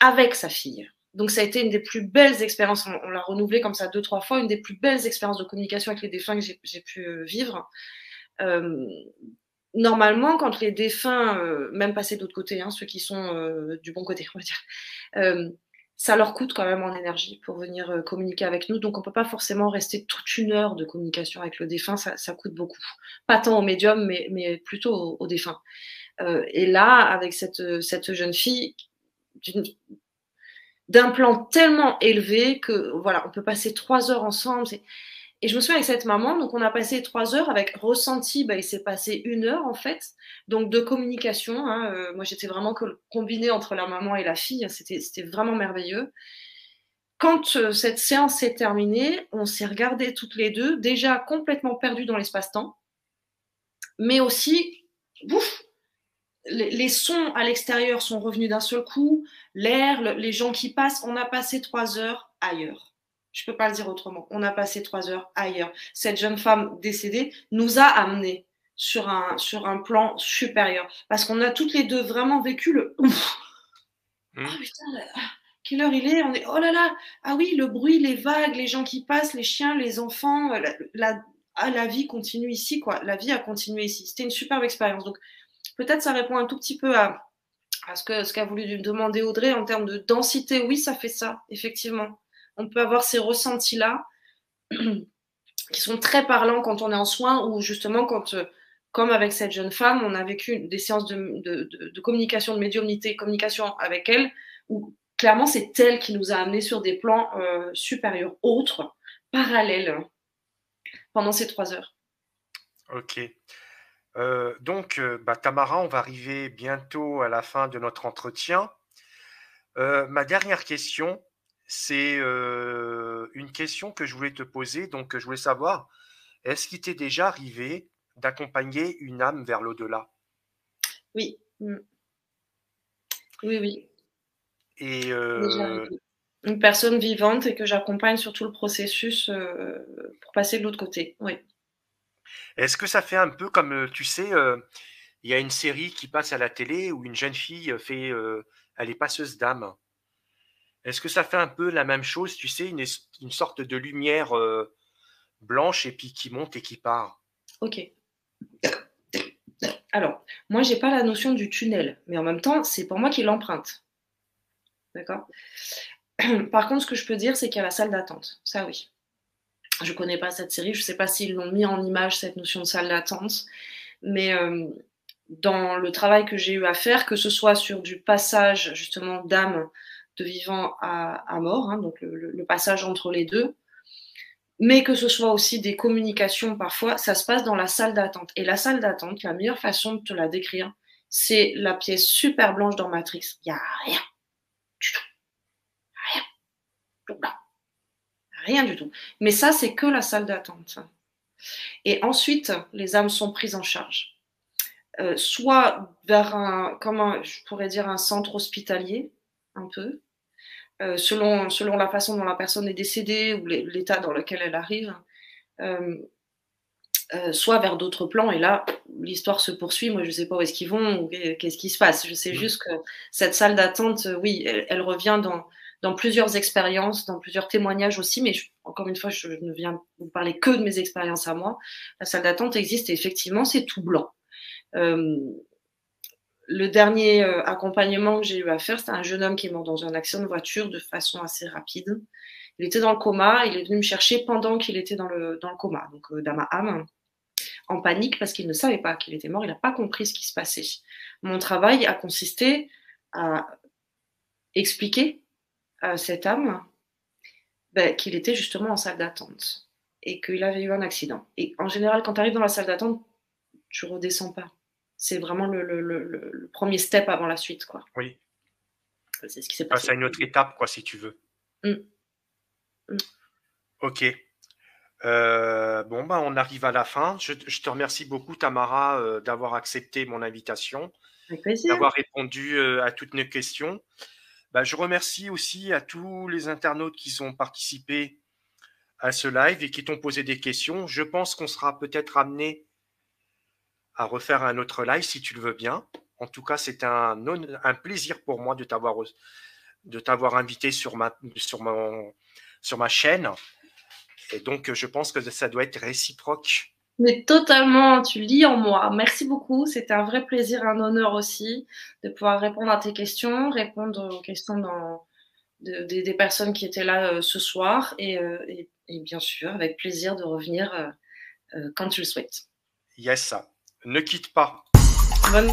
avec sa fille. Donc ça a été une des plus belles expériences, on, l'a renouvelé comme ça deux, trois fois, une des plus belles expériences de communication avec les défunts que j'ai pu euh, vivre. Euh, normalement, quand les défunts, euh, même passés de l'autre côté, hein, ceux qui sont du bon côté, on va dire, ça leur coûte quand même en énergie pour venir euh, communiquer avec nous. Donc, on ne peut pas forcément rester toute une heure de communication avec le défunt, ça, coûte beaucoup. Pas tant au médium, mais, mais plutôt au, défunt. Euh, et là, avec cette, cette jeune fille, d'un plan tellement élevé que voilà, on peut passer trois heures ensemble. Et je me souviens avec cette maman, donc on a passé trois heures avec ressenti, bah, il s'est passé une heure en fait, donc de communication. Hein, euh, moi j'étais vraiment combinée entre la maman et la fille, c'était vraiment merveilleux. Quand euh, cette séance s'est terminée, on s'est regardé toutes les deux, déjà complètement perdues dans l'espace-temps, mais aussi, ouf, les, les sons à l'extérieur sont revenus d'un seul coup, l'air, les gens qui passent, on a passé trois heures ailleurs je ne peux pas le dire autrement. On a passé trois heures ailleurs. Cette jeune femme décédée nous a amenés sur un, sur un plan supérieur. Parce qu'on a toutes les deux vraiment vécu le ouf. Mmh. Oh putain, quelle heure il est? On est oh là là Ah oui, le bruit, les vagues, les gens qui passent, les chiens, les enfants, la, ah, la, vie continue ici, quoi. La vie a continué ici. C'était une superbe expérience. Donc peut-être ça répond un tout petit peu à, à ce qu'a ce qu'a voulu demander Audrey en termes de densité. Oui, ça fait ça, effectivement on peut avoir ces ressentis-là qui sont très parlants quand on est en soins ou justement quand, euh, comme avec cette jeune femme, on a vécu des séances de, communication, de médiumnité, communication avec elle, où clairement c'est elle qui nous a amenés sur des plans euh, supérieurs, autres, parallèles, pendant ces trois heures. Ok. Euh, donc, bah, Tamara, on va arriver bientôt à la fin de notre entretien. ma dernière question, c'est une question que je voulais te poser. Donc, je voulais savoir, est-ce qu'il t'est déjà arrivé d'accompagner une âme vers l'au-delà? Oui. Mmh. Oui, oui. Et une personne vivante et que j'accompagne sur tout le processus pour passer de l'autre côté. Oui. Est-ce que ça fait un peu comme, tu sais, il y a une série qui passe à la télé où une jeune fille fait, elle est passeuse d'âme? Est-ce que ça fait un peu la même chose, tu sais, une, sorte de lumière blanche et puis qui monte et qui part? Ok. Alors, moi, j'ai pas la notion du tunnel, mais en même temps, c'est pour moi qui l'emprunte. D'accord? Par contre, ce que je peux dire, c'est qu'il y a la salle d'attente. Ça, oui. Je connais pas cette série. Je ne sais pas s'ils l'ont mis en image, cette notion de salle d'attente. Mais euh, dans le travail que j'ai eu à faire, que ce soit sur du passage, justement, d'âme de vivant à, mort, hein, donc le, passage entre les deux, mais que ce soit aussi des communications parfois, ça se passe dans la salle d'attente. Et la salle d'attente, la meilleure façon de te la décrire, c'est la pièce super blanche dans Matrix. Il n'y a rien du tout. Rien. Rien du tout. Mais ça, c'est que la salle d'attente. Et ensuite, les âmes sont prises en charge. Euh, soit vers un, comment je pourrais dire, un centre hospitalier, un peu, euh, selon, selon la façon dont la personne est décédée ou l'état dans lequel elle arrive, euh, soit vers d'autres plans. Et là, l'histoire se poursuit. Moi, je ne sais pas où est-ce qu'ils vont ou qu'est-ce qui se passe. Je sais mmh. juste que cette salle d'attente, oui, elle, revient dans, dans plusieurs expériences, dans plusieurs témoignages aussi, mais encore une fois, je ne viens vous parler que de mes expériences à moi. La salle d'attente existe et effectivement, c'est tout blanc. Euh, le dernier euh, accompagnement que j'ai eu à faire, c'était un jeune homme qui est mort dans un accident de voiture de façon assez rapide. Il était dans le coma, il est venu me chercher pendant qu'il était dans le, dans le coma, donc euh, dans ma âme, en panique parce qu'il ne savait pas qu'il était mort, il n'a pas compris ce qui se passait. Mon travail a consisté à expliquer à cette âme ben, qu'il était justement en salle d'attente et qu'il avait eu un accident. Et en général, quand tu arrives dans la salle d'attente, tu redescends pas c'est vraiment le, premier step avant la suite. Quoi. Oui. C'est ce qui s'est passé. C'est une autre étape, quoi, si tu veux. Mm. Mm. Ok. Euh, bon, bah, on arrive à la fin. Je, te remercie beaucoup, Tamara, euh, d'avoir accepté mon invitation, d'avoir répondu euh, à toutes nos questions. Bah, je remercie aussi à tous les internautes qui ont participé à ce live et qui t'ont posé des questions. Je pense qu'on sera peut-être amené à refaire un autre live si tu le veux bien. En tout cas, c'est un, plaisir pour moi de t'avoir invité sur ma chaîne. Et donc, je pense que ça doit être réciproque. Mais totalement, tu lis en moi. Merci beaucoup. C'était un vrai plaisir, un honneur aussi de pouvoir répondre à tes questions, répondre aux questions dans, des personnes qui étaient là euh, ce soir et, euh, et, et, bien sûr, avec plaisir de revenir euh, quand tu le souhaites. Yes, ne quitte pas. Bonne...